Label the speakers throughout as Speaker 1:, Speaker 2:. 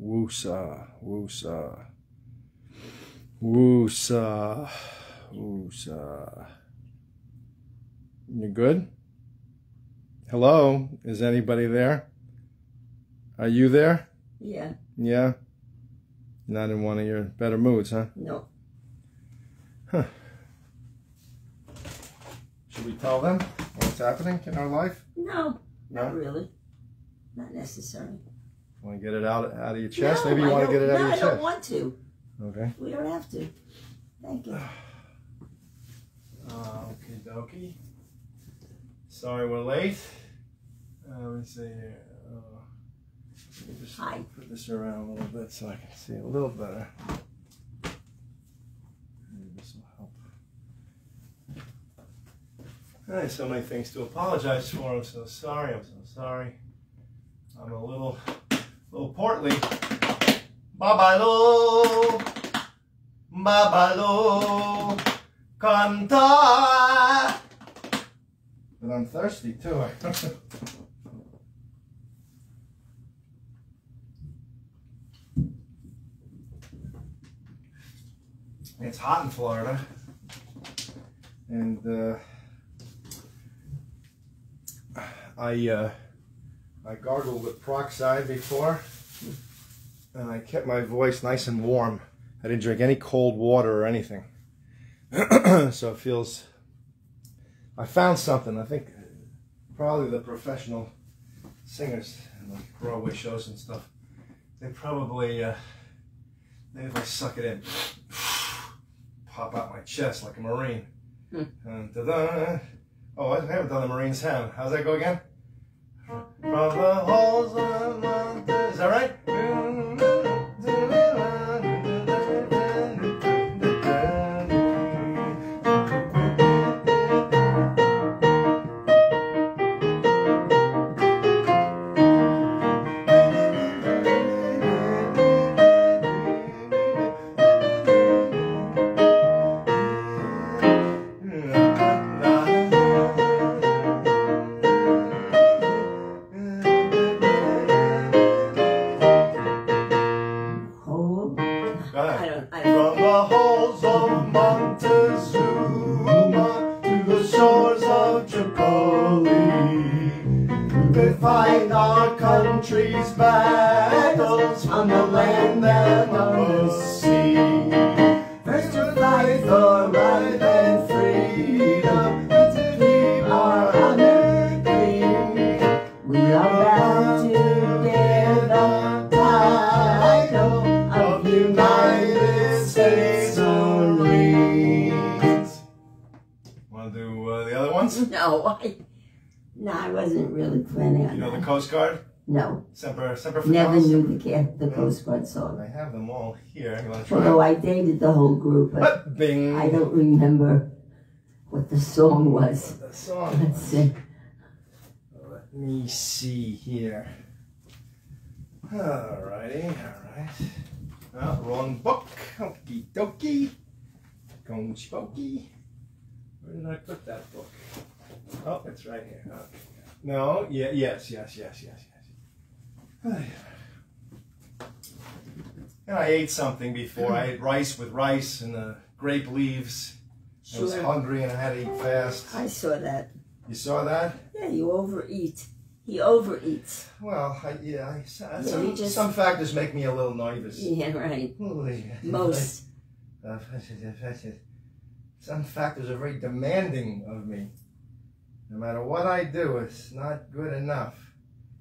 Speaker 1: Woosa. Woosa. Woosa. Woosa. You good? Hello? Is anybody there? Are you there?
Speaker 2: Yeah.
Speaker 1: Yeah? Not in one of your better moods, huh?
Speaker 2: No. Huh.
Speaker 1: Should we tell them what's happening in our life?
Speaker 2: No.
Speaker 1: No?
Speaker 2: Not really. Not necessary.
Speaker 1: Want to get it out out of your chest?
Speaker 2: No,
Speaker 1: Maybe you
Speaker 2: I
Speaker 1: want to get it out
Speaker 2: no,
Speaker 1: of your chest.
Speaker 2: I don't want to.
Speaker 1: Okay.
Speaker 2: We don't have to. Thank you.
Speaker 1: Uh, Okie dokie. Sorry we're late. Uh, let me see here. Uh, let me just
Speaker 2: Hi.
Speaker 1: put this around a little bit so I can see a little better. Maybe this will help. I have so many things to apologize for. I'm so sorry. I'm so sorry. I'm a little, little portly. Babalu, babalu, canta. But I'm thirsty too. it's hot in Florida, and uh, I uh, I gargled with peroxide before, and I kept my voice nice and warm. I didn't drink any cold water or anything, so it feels. I found something. I think probably the professional singers and like Broadway shows and stuff. They probably uh, maybe if I suck it in, pop out my chest like a marine.
Speaker 2: Hmm.
Speaker 1: And da-da. Oh, I haven't done the Marine sound. How's that go again? From the halls of mountains. Is that right?
Speaker 2: No, I wasn't really planning on
Speaker 1: You know the. Coast Guard?
Speaker 2: No,
Speaker 1: Semper, Semper
Speaker 2: never
Speaker 1: Fidelis?
Speaker 2: knew the cat, the Coast Guard song.
Speaker 1: I have them all here. You want to try?
Speaker 2: Although I dated the whole group, but
Speaker 1: Bing.
Speaker 2: I don't remember what the song was.
Speaker 1: The song.
Speaker 2: Let's see.
Speaker 1: Let me see here. Alrighty, alright. Oh, wrong book. Okie dokie. Gong spooky. Where did I put that book? Oh, it's right here. Okay. No, yeah, yes, yes, yes, yes, yes. And I ate something before. I ate rice with rice and the grape leaves. I was hungry and I had to eat fast.
Speaker 2: I saw that.
Speaker 1: You saw that?
Speaker 2: Yeah, you overeat. He overeats.
Speaker 1: Well, I, yeah, I, some,
Speaker 2: Yeah,
Speaker 1: some,
Speaker 2: just-
Speaker 1: some factors make me a little nervous.
Speaker 2: Yeah, right.
Speaker 1: Holy-
Speaker 2: Most.
Speaker 1: Uh, Some factors are very demanding of me. No matter what I do, it's not good enough.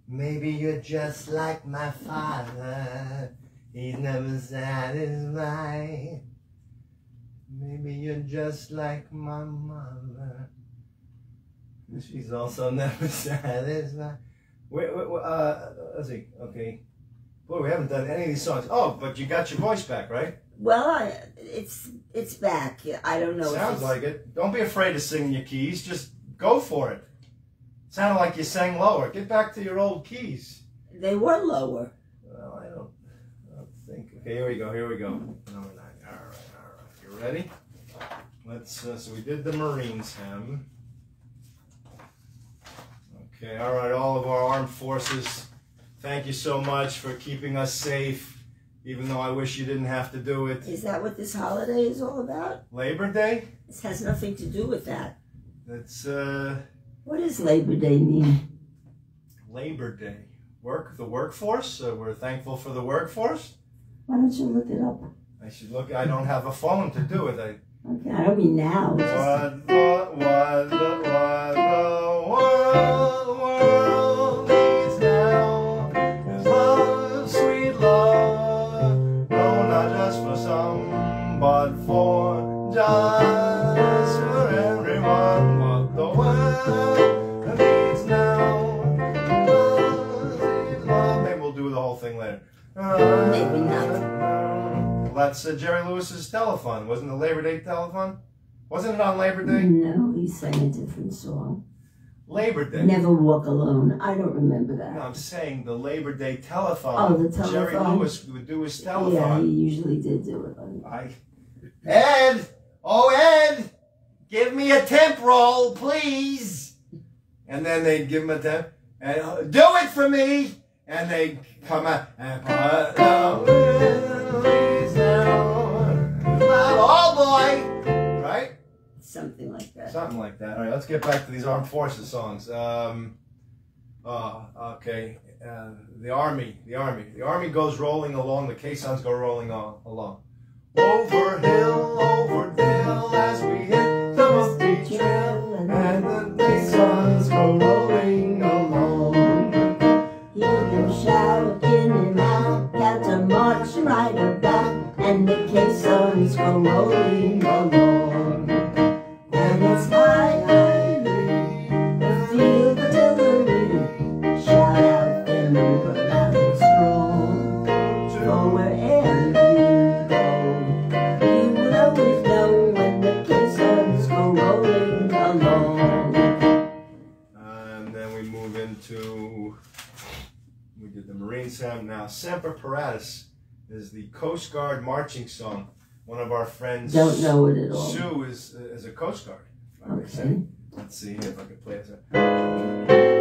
Speaker 1: Maybe you're just like my father. He's never satisfied. Maybe you're just like my mother. She's also never satisfied. Wait, wait, wait, uh, let's see. Okay. Boy, we haven't done any of these songs. Oh, but you got your voice back, right?
Speaker 2: Well, I, it's it's back. I don't know.
Speaker 1: Sounds like it. Don't be afraid to sing your keys. Just go for it. Sounded like you sang lower. Get back to your old keys.
Speaker 2: They were lower.
Speaker 1: Well, I don't, I don't think. Okay, here we go. Here we go. Number nine. All right, all right. You ready? Let's. Uh, so we did the Marines hymn. Okay. All right. All of our armed forces thank you so much for keeping us safe, even though I wish you didn't have to do it.
Speaker 2: Is that what this holiday is all about?
Speaker 1: Labor Day?
Speaker 2: This has nothing to do with that.
Speaker 1: It's uh,
Speaker 2: What does Labor Day mean?
Speaker 1: Labor Day. Work the workforce. We're thankful for the workforce.
Speaker 2: Why don't you look it up?
Speaker 1: I should look. I don't have a phone to do it. I,
Speaker 2: Okay, I don't mean now. Just-
Speaker 1: What the, what the, what the world, world needs now is love, sweet love. No, not just for some, but for just that's uh, Jerry Lewis's telethon. Wasn't the Labor Day telethon? Wasn't it on Labor Day?
Speaker 2: No, he sang a different song.
Speaker 1: Labor Day.
Speaker 2: Never Walk Alone. I don't remember that.
Speaker 1: No, I'm saying the Labor Day telethon.
Speaker 2: Oh, the
Speaker 1: Jerry. Lewis would do his telephone.
Speaker 2: Yeah, he usually did do it.
Speaker 1: I. Ed! Oh, Ed! Give me a temp roll, please! And then they'd give him a temp. And uh, do it for me! And they'd come out and Oh, boy! Right?
Speaker 2: Something like that.
Speaker 1: Something like that. All right, let's get back to these armed forces songs. Um, uh, okay, uh, the army, the army, the army goes rolling along. The caissons go rolling on, along. Over hill, over dale, as we hit the musty trail, and the caissons go rolling along.
Speaker 2: Hear them shout in and out, got to march right about, and the caissons go rolling along. And it's high, high, the field artillery, shout out them loud and strong. For wherever you go, you will always know when the caissons go rolling along.
Speaker 1: And then we move into we did the Marine sound. Now Semper Paratus is the Coast Guard marching song. One of our friends
Speaker 2: Don't know it at all.
Speaker 1: Sue is is a Coast Guard. if I may say.
Speaker 2: Okay.
Speaker 1: Let's see if I can play it.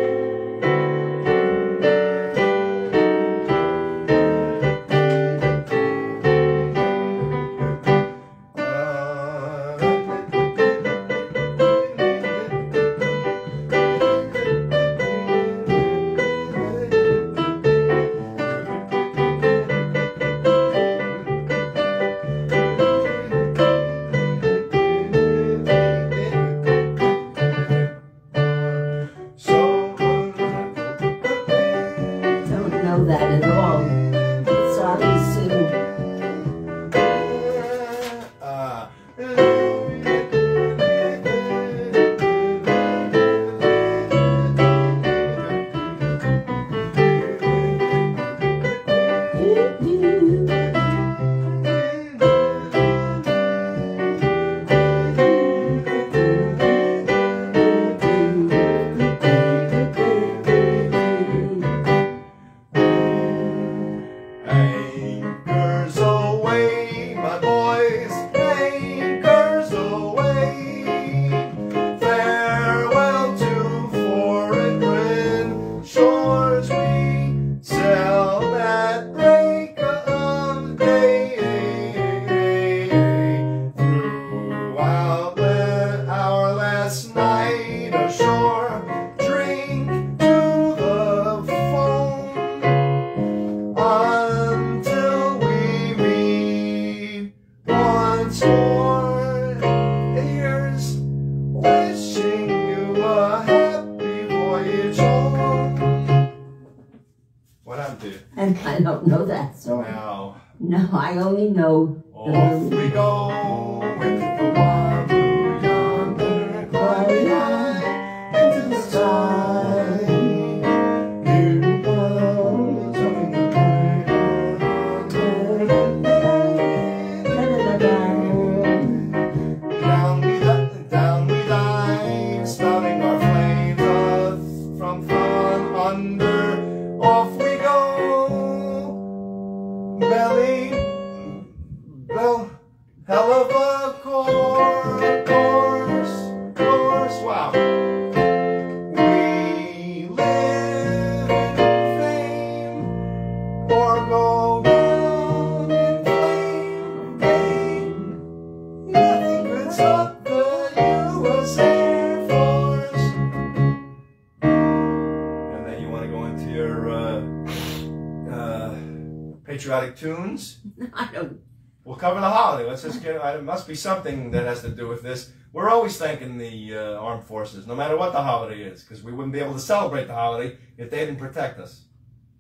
Speaker 3: Let's just get. It must be something that has to do with this. We're always thanking the uh, armed forces, no matter what the holiday is, because we wouldn't be able to celebrate the holiday if they didn't protect us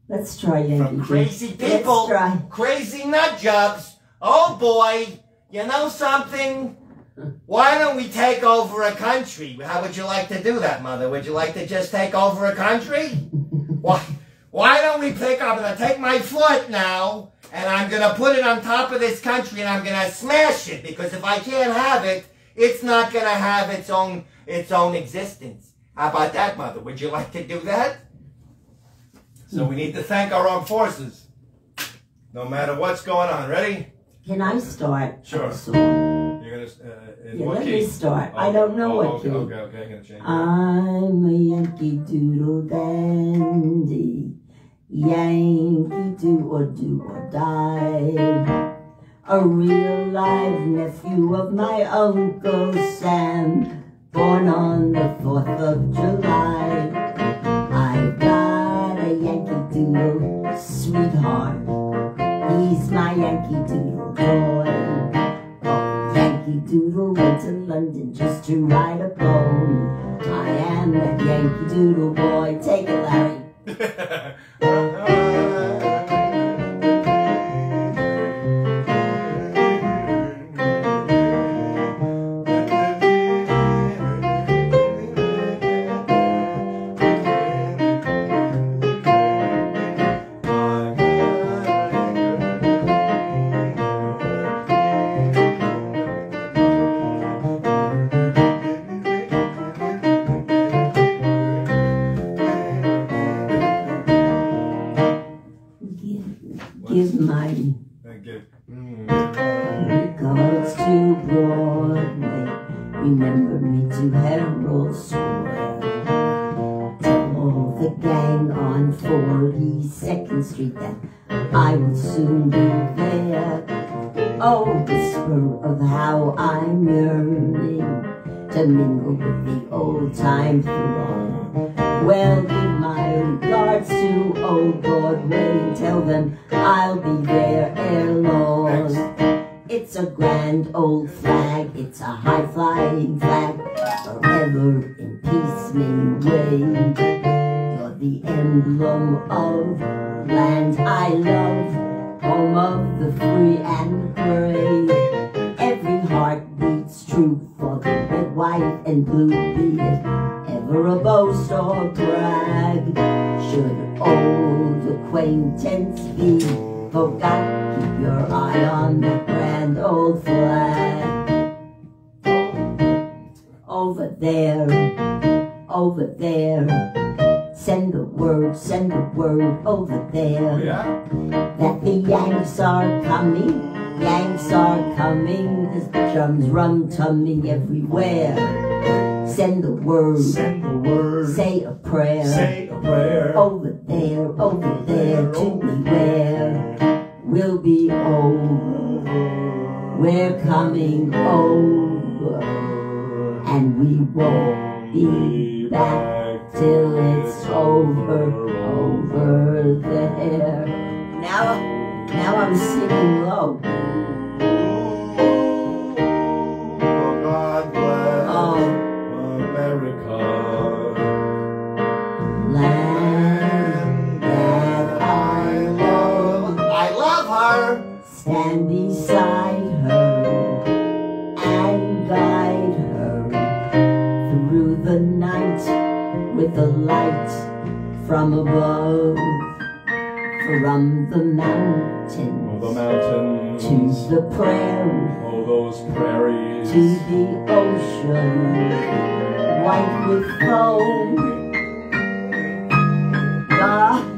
Speaker 2: Let's try Yankee
Speaker 3: from
Speaker 2: Doodle.
Speaker 3: crazy
Speaker 2: Let's
Speaker 3: people,
Speaker 2: try.
Speaker 3: crazy nut jobs. Oh boy, you know something? Why don't we take over a country? How would you like to do that, Mother? Would you like to just take over a country? Why? Why don't we pick up? I'm gonna take my foot now, and I'm gonna put it on top of this country, and I'm gonna smash it because if I can't have it, it's not gonna have its own its own existence. How about that, Mother? Would you like to do that? So we need to thank our armed forces, no matter what's going on. Ready?
Speaker 2: Can I start
Speaker 3: Sure. You're gonna. Uh,
Speaker 2: Yeah, let
Speaker 3: key?
Speaker 2: me start. I
Speaker 3: Oh,
Speaker 2: don't know
Speaker 3: oh,
Speaker 2: what
Speaker 3: okay,
Speaker 2: key.
Speaker 3: Okay, okay, I'm gonna change. it.
Speaker 2: I'm a Yankee Doodle dandy. Yankee do or do or die. A real live nephew of my Uncle Sam, born on the 4th of July. I've got a Yankee Doodle sweetheart. He's my Yankee Doodle boy. Oh, Yankee Doodle went to London just to ride a pony. I am that Yankee Doodle boy. Take it, Larry. uh -huh. Whisper of how I'm yearning to mingle with the old time throng. Well, give my regards to old Broadway and tell them I'll be there ere long. It's a grand old flag, it's a high flying flag, forever in peace may wave. You're the emblem of land I love, home of the free and brave. Every heart beats true for the red, white, and blue, be it ever a boast or brag. Should old acquaintance be oh forgot, keep your eye on the grand old flag. Over there, over there, send the word, send the word over there oh,
Speaker 3: Yeah.
Speaker 2: that the Yanks are coming. Yanks are coming. as The drums rum tumming everywhere. Send the word.
Speaker 3: Send the word.
Speaker 2: Say a prayer.
Speaker 3: Say a prayer.
Speaker 2: Over there, over there to beware. We'll be over. We're coming over. And we won't be back till it's over, over there. Now, now I'm singing low.
Speaker 3: Oh, God bless
Speaker 2: Oh,
Speaker 3: America.
Speaker 2: land that I love.
Speaker 3: I love her.
Speaker 2: Stand the light from above, from the
Speaker 3: Oh,
Speaker 2: mountains
Speaker 3: the mountains.
Speaker 2: to the prairie
Speaker 3: Oh, those prairies.
Speaker 2: to the ocean, white with foam. God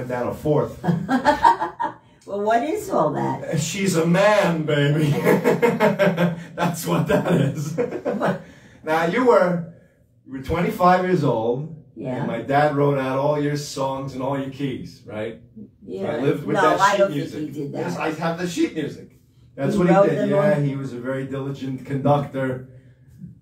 Speaker 1: went, down a fourth.
Speaker 2: well, what is all that?
Speaker 1: She's a man, baby. That's what that is. now you were you were 25 years old.
Speaker 2: Yeah.
Speaker 1: And my dad wrote out all your songs and all your keys, right?
Speaker 2: Yeah.
Speaker 1: I lived with
Speaker 2: no,
Speaker 1: that
Speaker 2: I
Speaker 1: sheet
Speaker 2: don't
Speaker 1: music.
Speaker 2: think he did that.
Speaker 1: Yes, I have the sheet music. That's
Speaker 2: He
Speaker 1: what he did. Yeah,
Speaker 2: all?
Speaker 1: he was a very diligent conductor,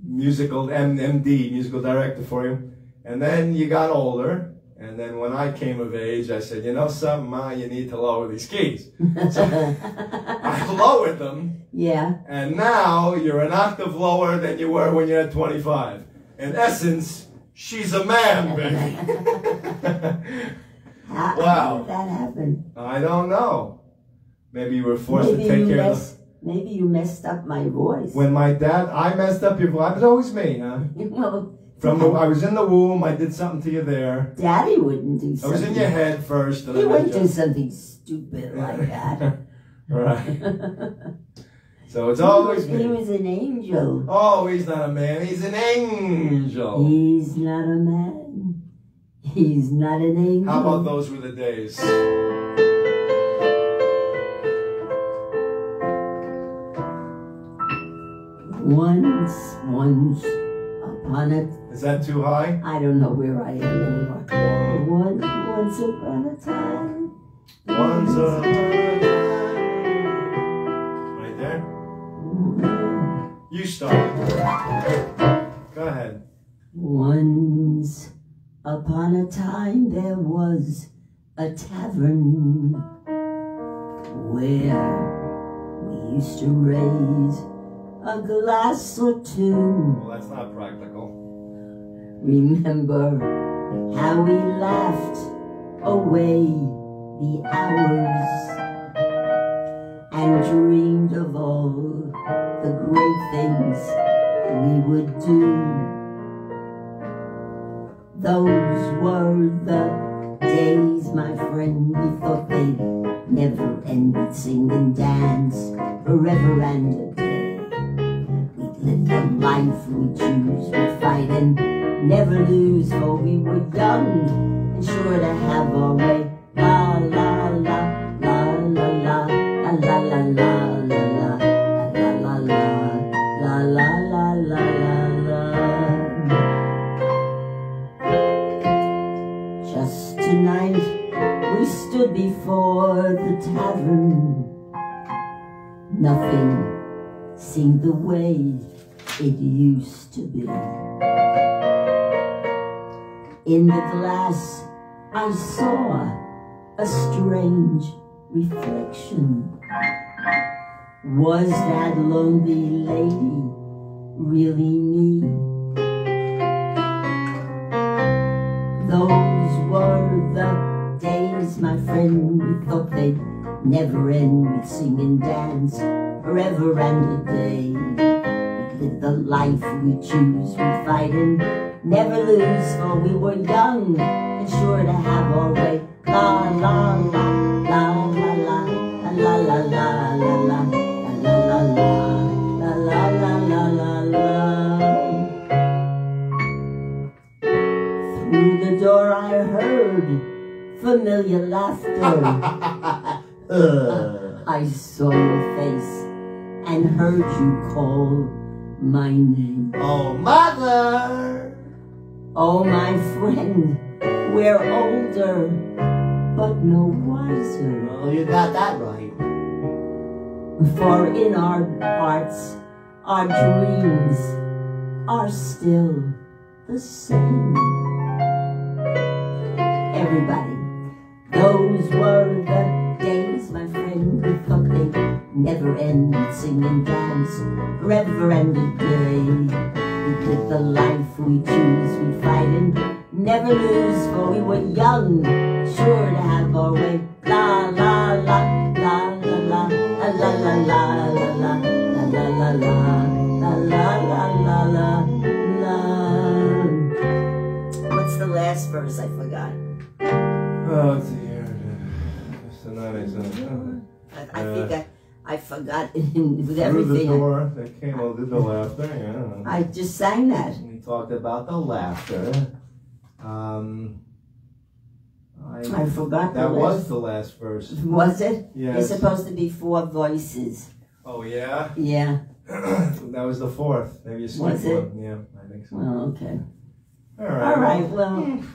Speaker 1: musical M- MD, musical director for you. And then you got older, and then when I came of age, I said, you know something, Ma, you need to lower these keys. So I lowered them,
Speaker 2: yeah.
Speaker 1: and now you're an octave lower than you were when you had 25. In essence, she's a man, baby.
Speaker 2: How,
Speaker 1: Wow.
Speaker 2: how did that happen?
Speaker 1: I don't know. Maybe you were forced
Speaker 2: maybe
Speaker 1: to take care of
Speaker 2: messed, maybe you messed up my voice.
Speaker 1: When my dad, I messed up your voice. It was always me, huh?
Speaker 2: well,
Speaker 1: From the, I was in the womb. I did something to you there.
Speaker 2: Daddy wouldn't do something.
Speaker 1: I was in your head first. And
Speaker 2: He
Speaker 1: I
Speaker 2: wouldn't do something stupid like that.
Speaker 1: right. So it's
Speaker 2: he,
Speaker 1: always
Speaker 2: was, he was an angel.
Speaker 1: Oh, he's not a man. He's an angel.
Speaker 2: He's not a man. He's not an angel.
Speaker 1: How about those were the days?
Speaker 2: Once, once upon a
Speaker 1: Is that too high?
Speaker 2: I don't know where I am anymore. One, once upon a time.
Speaker 1: Once upon a time. Right there. You start. Go ahead.
Speaker 2: Once upon a time there was a tavern where we used to raise a glass or two.
Speaker 1: Well, that's not practical.
Speaker 2: Remember how we laughed away the hours and dreamed of all the great things we would do. Those were the days, my friend, we thought they'd never end. We'd sing and dance forever and a day. We'd live the life we choose, we'd fight and never lose, for we were young and sure to have our way. La la la, la la la, la la la la, la la, la la la, la la la la la la. Just tonight we stood before the tavern. Nothing seemed the way it used to be. In the glass I saw a strange reflection. Was that lonely lady really me? Those were the days, my friend, we thought they'd never end. We'd sing and dance forever and a day. We'd live the life we choose, we'd fight and never lose, for we were young and sure to have our way. La la la, la la la, la la la la la, la la la, la la la la. Through the door I heard familiar laughter.
Speaker 1: Uh,
Speaker 2: I saw your face and heard you call my name.
Speaker 1: oh, mother!
Speaker 2: Oh, my friend, we're older, but no wiser.
Speaker 1: Well, you got that right.
Speaker 2: For in our hearts, our dreams are still the same. Everybody, those were the days, my friend, we thought they'd never end. We'd sing and dance forever and a day. We'd live the life we choose, we'd fight and never lose, for we were young, sure to have our way. La la la, la la la, la la la la la la, la la la la, la la la. What's the last verse? I forgot.
Speaker 1: Oh, dear. Just another example.
Speaker 2: I, I
Speaker 1: Uh,
Speaker 2: think I, I forgot with
Speaker 1: Through the door, they came over the laughter, yeah.
Speaker 2: I just sang that.
Speaker 1: We talked about the laughter. Um, I,
Speaker 2: I forgot the
Speaker 1: that was the last verse.
Speaker 2: Was it? Yeah.
Speaker 1: It's
Speaker 2: supposed to be four voices.
Speaker 1: Oh yeah.
Speaker 2: Yeah.
Speaker 1: that was the fourth. Maybe you skipped
Speaker 2: Was it?
Speaker 1: one. Yeah, I think so.
Speaker 2: Well, okay.
Speaker 1: All right.
Speaker 2: All right.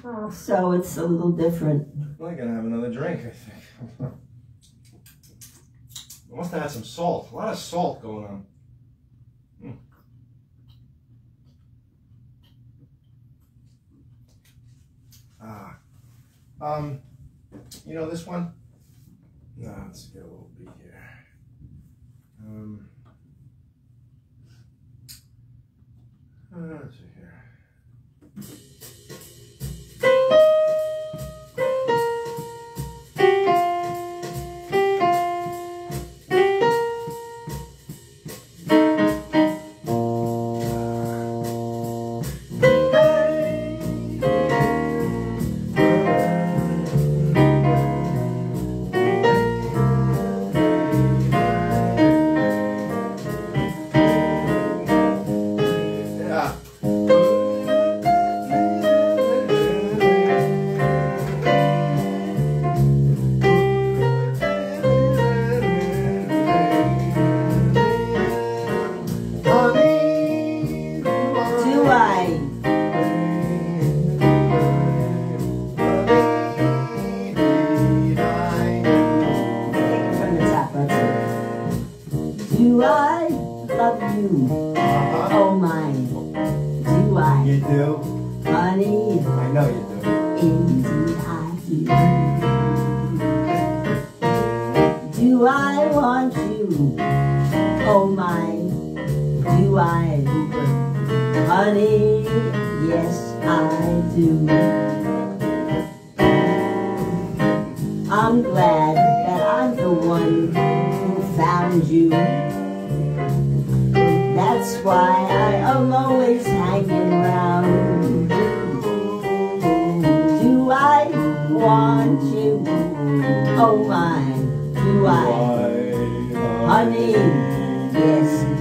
Speaker 2: Well, so it's a little different.
Speaker 1: I'm gonna have another drink. I think. I must have had some salt. A lot of salt going on. Hmm. Ah. Um. You know this one? No, let's get a little bit here. Um. uh, Let's see
Speaker 2: I'm glad that I'm the one who found you. That's why I am always hanging around. Do I want you? Oh my, do I? Honey, yes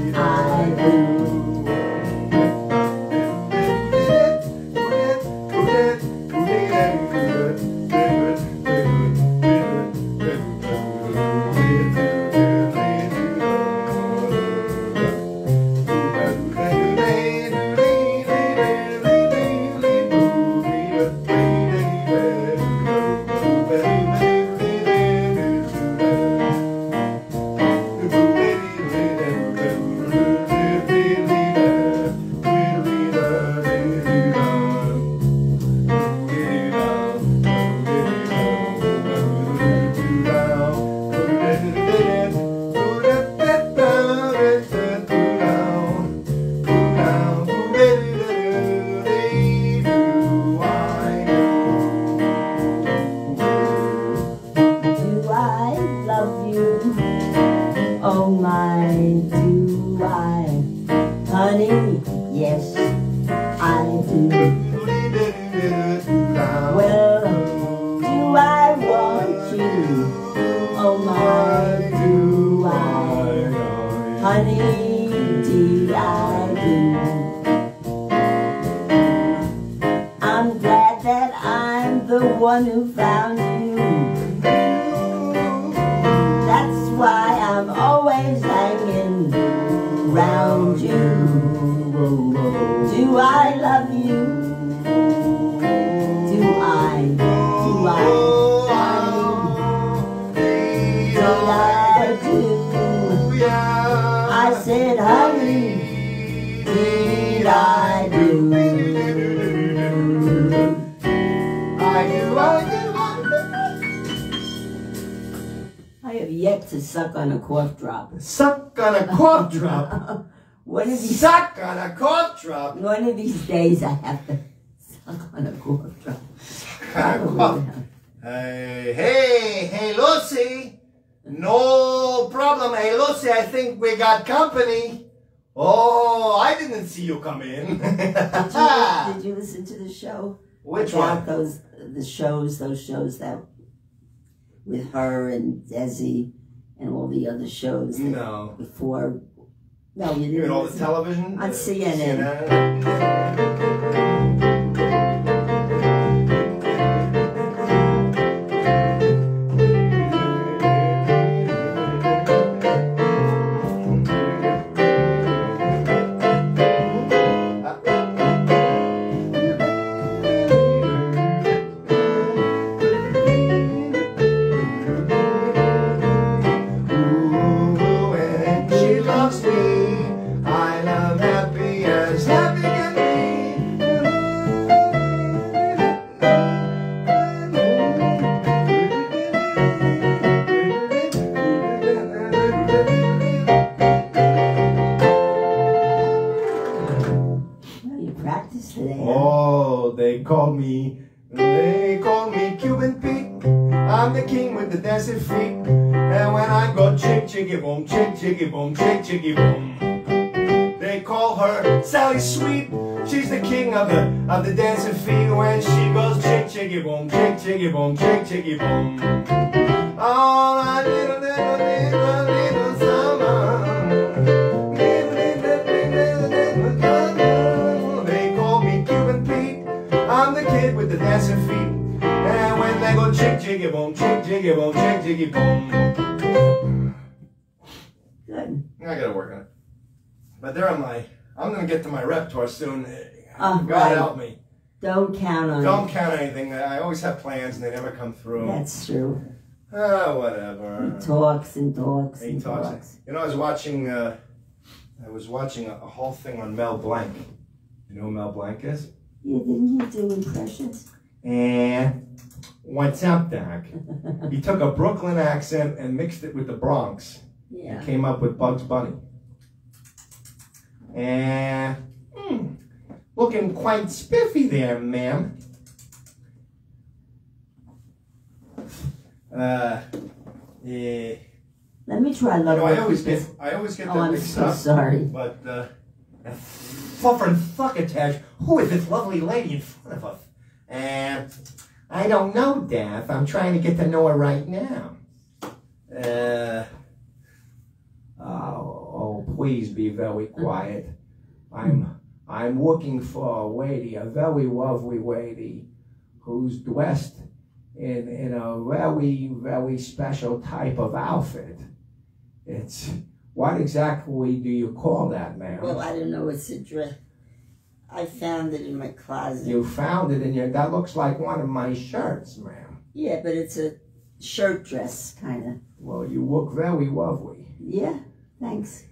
Speaker 2: of these days, I have to suck on a drop.
Speaker 1: Cough. Hey, hey, hey, Lucy. No problem. Hey, Lucy, I think we got company. Oh, I didn't see you come in.
Speaker 2: Did you, did you listen to the show?
Speaker 1: Which
Speaker 2: about
Speaker 1: one?
Speaker 2: those the shows, those shows that with her and Desi and all the other shows
Speaker 1: No.
Speaker 2: before. No, you didn't.
Speaker 1: mean all the television?
Speaker 2: On CNN.
Speaker 1: CNN? Of the dancing feet when she goes chick chicky boom, chick chicky boom, chick chicky boom. Get to my repertoire soon.
Speaker 2: Oh,
Speaker 1: God
Speaker 2: right.
Speaker 1: help me.
Speaker 2: Don't count on
Speaker 1: Don't count anything. I always have plans and they never come through.
Speaker 2: That's true.
Speaker 1: Oh, whatever.
Speaker 2: He talks and talks
Speaker 1: He
Speaker 2: and
Speaker 1: talks.
Speaker 2: talks.
Speaker 1: You know, I was watching. Uh, I was watching a, a whole thing on Mel Blanc. You know who Mel Blanc is?
Speaker 2: Yeah, didn't he do impressions?
Speaker 1: And what's up, Doc? he took a Brooklyn accent and mixed it with the Bronx.
Speaker 2: Yeah.
Speaker 1: and came up with Bugs Bunny. And hmm, looking quite spiffy there, ma'am. Uh, yeah.
Speaker 2: Let me try
Speaker 1: You
Speaker 2: Love
Speaker 1: know, I always get, I always get
Speaker 2: Oh,
Speaker 1: that
Speaker 2: I'm
Speaker 1: mixed
Speaker 2: so
Speaker 1: up.
Speaker 2: sorry.
Speaker 1: But uh, and fluffer and fuckatage. Who is this lovely lady in front of us? And I don't know, Daff. I'm trying to get to know her right now. Uh. Oh, oh, please be very quiet. I'm I'm looking for a lady, a very lovely lady, who's dressed in in a very very special type of outfit. It's what exactly do you call that, ma'am?
Speaker 2: Well, I don't know. It's a dress. I found it in my closet.
Speaker 1: you found it in your. That looks like one of my shirts, ma'am.
Speaker 2: Yeah, but it's a shirt dress, kind of.
Speaker 1: Well, you look very lovely.
Speaker 2: Yeah, thanks.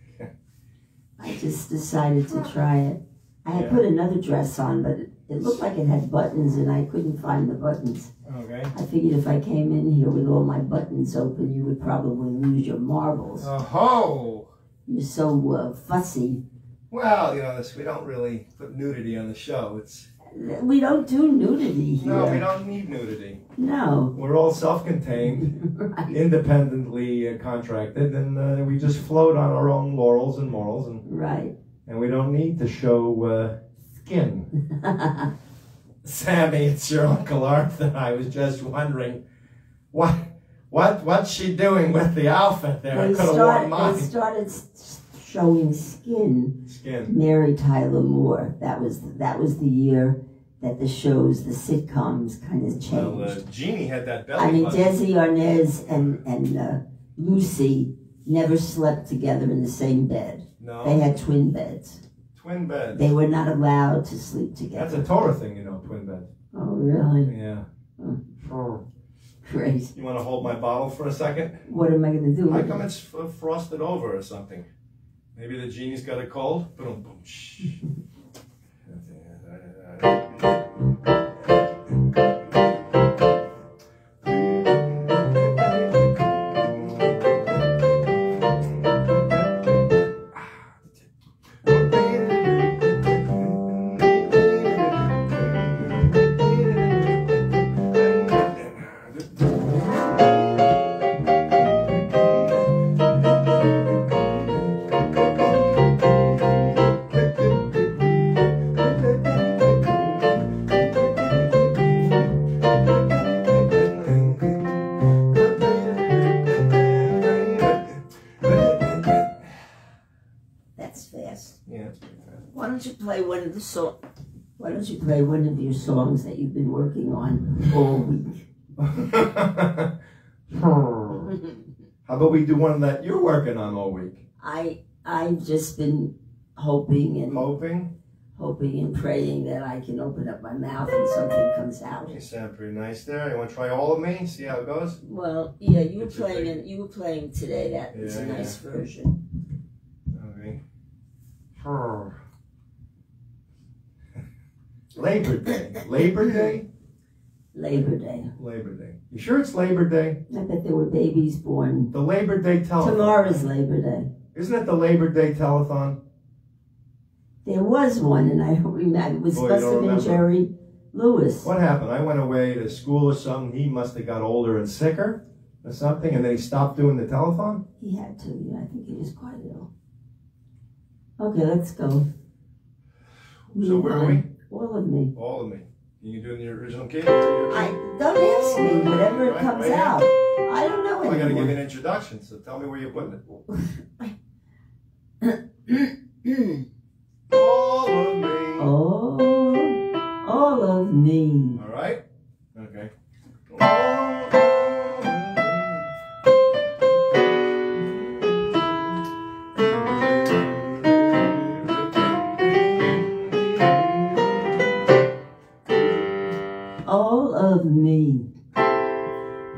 Speaker 2: I just decided to try it. I had
Speaker 1: Yeah.
Speaker 2: put another dress on, but it, it looked like it had buttons, and I couldn't find the buttons.
Speaker 1: Okay.
Speaker 2: I figured if I came in here with all my buttons open, you would probably lose your marbles.
Speaker 1: Oh.
Speaker 2: You're so uh, fussy.
Speaker 1: Well, you know, this, we don't really put nudity on the show. It's
Speaker 2: We don't do nudity here.
Speaker 1: no, we don't need nudity.
Speaker 2: No.
Speaker 1: We're all self-contained,
Speaker 2: right.
Speaker 1: independently uh, contracted, and uh, we just float on our own laurels and morals, and,
Speaker 2: Right.
Speaker 1: And we don't need to show uh, skin. Sammy, it's your Uncle Arthur. I was just wondering, what, what, what's she doing with the outfit there? I
Speaker 2: they,
Speaker 1: could have worn mine.
Speaker 2: they started showing skin.
Speaker 1: Skin.
Speaker 2: Mary Tyler Moore. That was that was the year that the shows, the sitcoms, kind of changed.
Speaker 1: Well, uh, Jeannie had that belly
Speaker 2: I mean,
Speaker 1: button.
Speaker 2: Desi Arnaz and and uh, Lucy never slept together in the same bed.
Speaker 1: No,
Speaker 2: They had twin beds.
Speaker 1: twin beds.
Speaker 2: They were not allowed to sleep together.
Speaker 1: That's a Torah thing, you know, twin beds.
Speaker 2: Oh, really?
Speaker 1: Yeah.
Speaker 2: Hmm.
Speaker 1: Sure.
Speaker 2: Great.
Speaker 1: You want to hold my bottle for a second?
Speaker 2: What am I going to do?
Speaker 1: How come
Speaker 2: it?
Speaker 1: it's f- frosted over or something? Maybe the genie's got a cold? Boom, boom, shh.
Speaker 2: Songs that you've been working on all week?
Speaker 1: How about we do one that you're working on all week?
Speaker 2: I I've just been hoping and
Speaker 1: Hoping?
Speaker 2: hoping and praying that I can open up my mouth and something comes out.
Speaker 1: You sound pretty nice there. You want to try all of me? See how it goes?
Speaker 2: Well, yeah, you were
Speaker 1: It's
Speaker 2: playing
Speaker 1: thing.
Speaker 2: it. You were playing today. That was a
Speaker 1: Yeah,
Speaker 2: nice version.
Speaker 1: Okay. Labor Day. Labor Day?
Speaker 2: Labor Day.
Speaker 1: Labor Day. You sure it's Labor Day?
Speaker 2: I bet there were babies born.
Speaker 1: The Labor Day telethon.
Speaker 2: Tomorrow's Labor Day.
Speaker 1: Isn't it the Labor Day telethon?
Speaker 2: There was one, and I don't remember. It was
Speaker 1: Boy, you
Speaker 2: supposed to
Speaker 1: don't
Speaker 2: have been. Jerry Lewis.
Speaker 1: What happened? I went away to school or something. He must have got older and sicker. or something, and then he stopped doing the telephone?
Speaker 2: He had to, yeah, I think he was quite ill. Okay, let's go.
Speaker 1: So where are we?
Speaker 2: All of me.
Speaker 1: All of me. Can you do it in the original key?
Speaker 2: I don't ask me, whatever
Speaker 1: Right,
Speaker 2: comes
Speaker 1: right
Speaker 2: out. I don't know
Speaker 1: I gotta give you an introduction, so tell me where you're putting it. All of me.
Speaker 2: oh, all of me.
Speaker 1: All right? Okay. All of me.
Speaker 2: all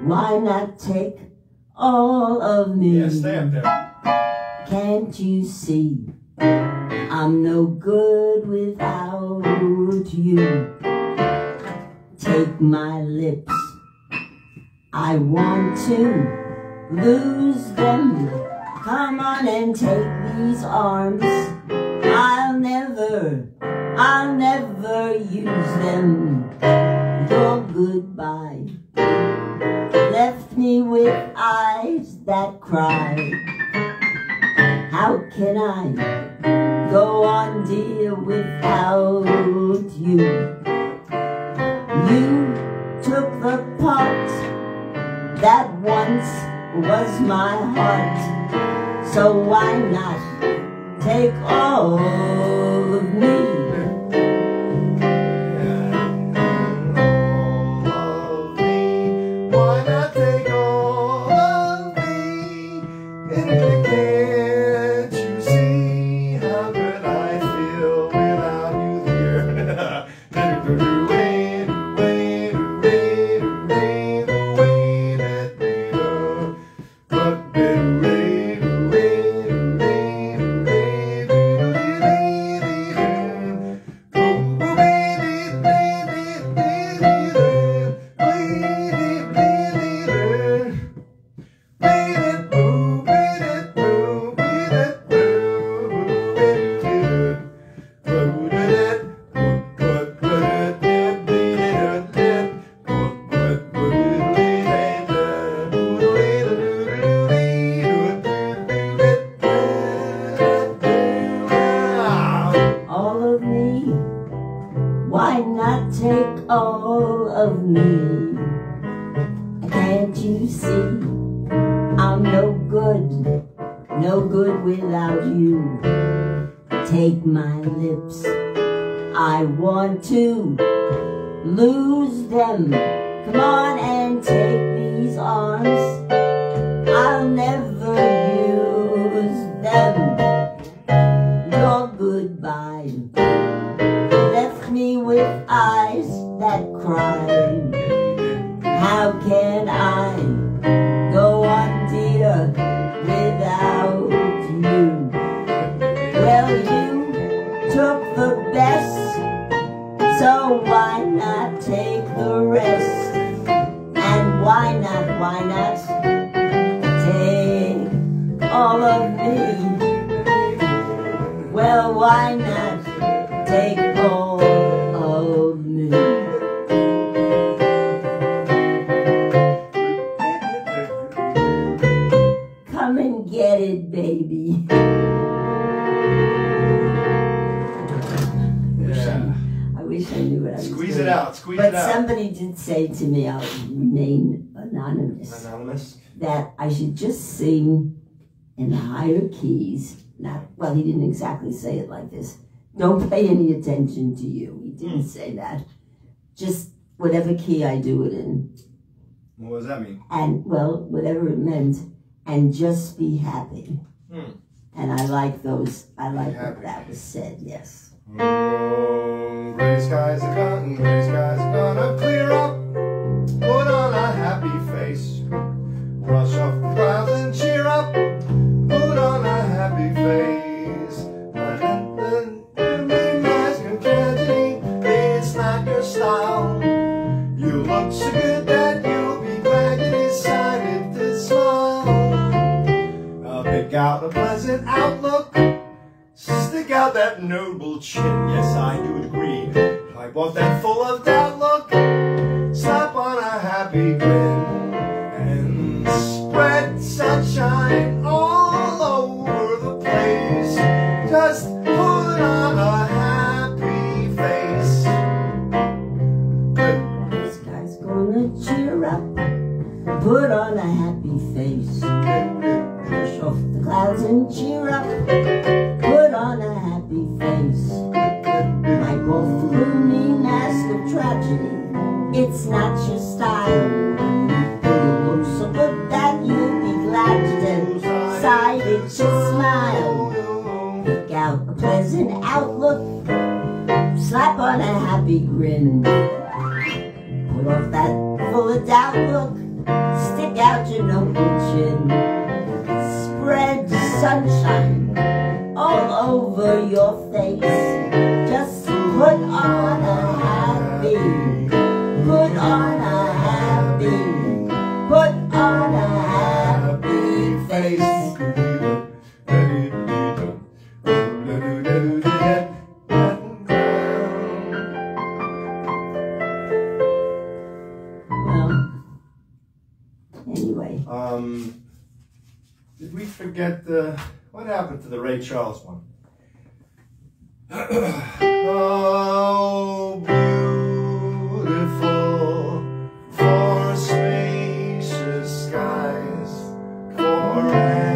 Speaker 2: Why not take all of me?
Speaker 1: Yeah, stay up there.
Speaker 2: Can't you see? I'm no good without you. Take my lips. I want to lose them. Come on and take these arms. I'll never, I'll never use them. Your goodbye me with eyes that cry. How can I go on, dear, without you? You took the part that once was my heart. So why not take all remain anonymous,
Speaker 1: Anonymous.
Speaker 2: that I should just sing in the higher keys. Not, well, he didn't exactly say it like this. Don't pay any attention to you. He didn't say that. Just whatever key I do it in.
Speaker 1: What does that mean?
Speaker 2: And, well, whatever it meant. And just be happy.
Speaker 1: Hmm.
Speaker 2: And I like those, I like what that was said, yes.
Speaker 1: Oh, gray skies are gone, gray skies are gonna clear up. Put on a happy face. Brush off the clouds and cheer up. Put on a happy face. Mask of tragedy, it's not your style. You look so good that you'll be glad you decided to smile. I'll pick out a pleasant outlook. Stick out that noble chin, yes I do agree. Wipe off that full of doubt look. Slap happy grin and
Speaker 2: spread sunshine all over the place. Just put on a happy face. This guy's gonna cheer up, put on a happy face. Push off the clouds and cheer up, put on a happy face. Michael Flooniness of tragedy, it's not just slap on a happy grin. Put off that full of doubt look, stick out your noble chin. Spread sunshine all over your face. Just put on
Speaker 1: the, what happened to the Ray Charles one? beautiful for spacious skies, for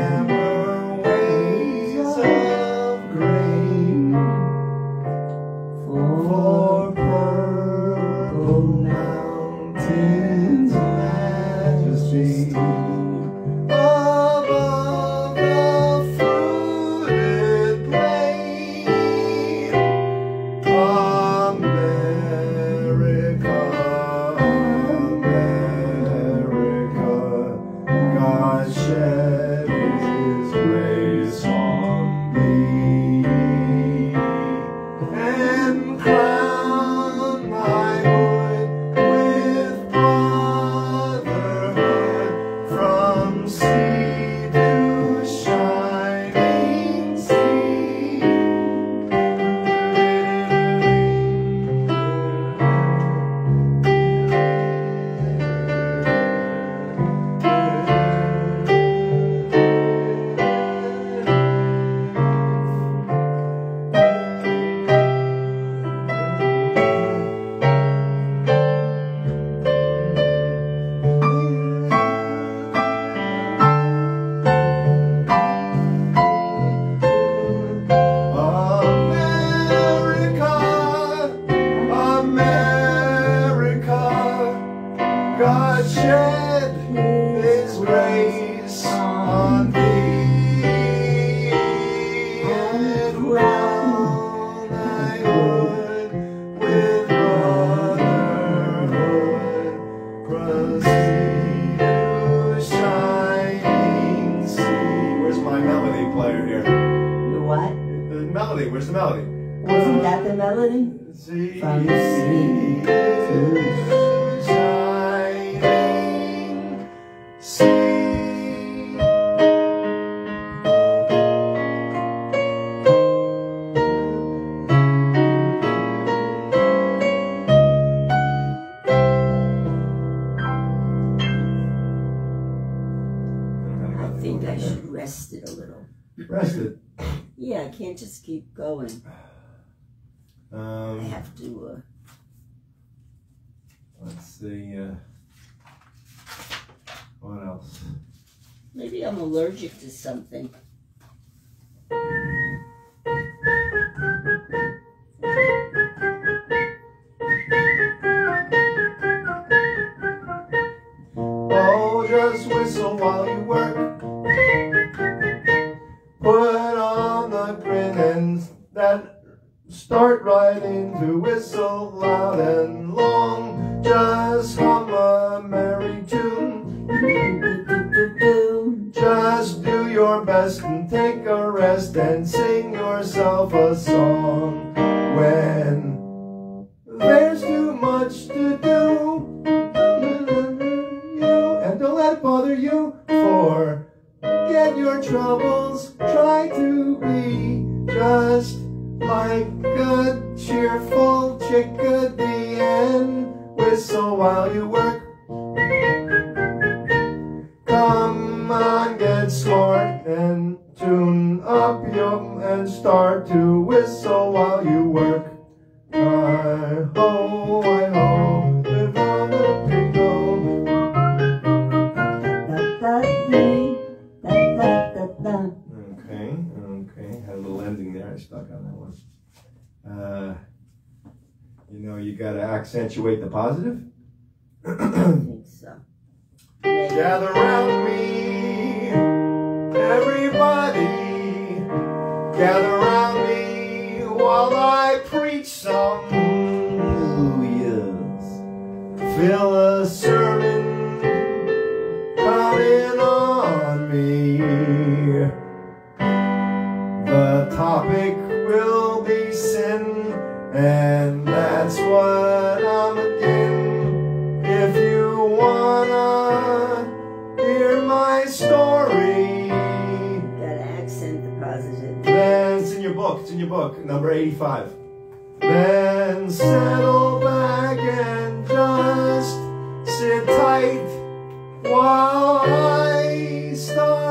Speaker 1: ending there. I stuck on that one. Uh, you know, you got to accentuate the positive.
Speaker 2: I think so.
Speaker 1: Gather round me, everybody. Gather round me while I preach some hallelujahs. Feel a sermon your book. Number 85. Then settle back and just sit tight while I start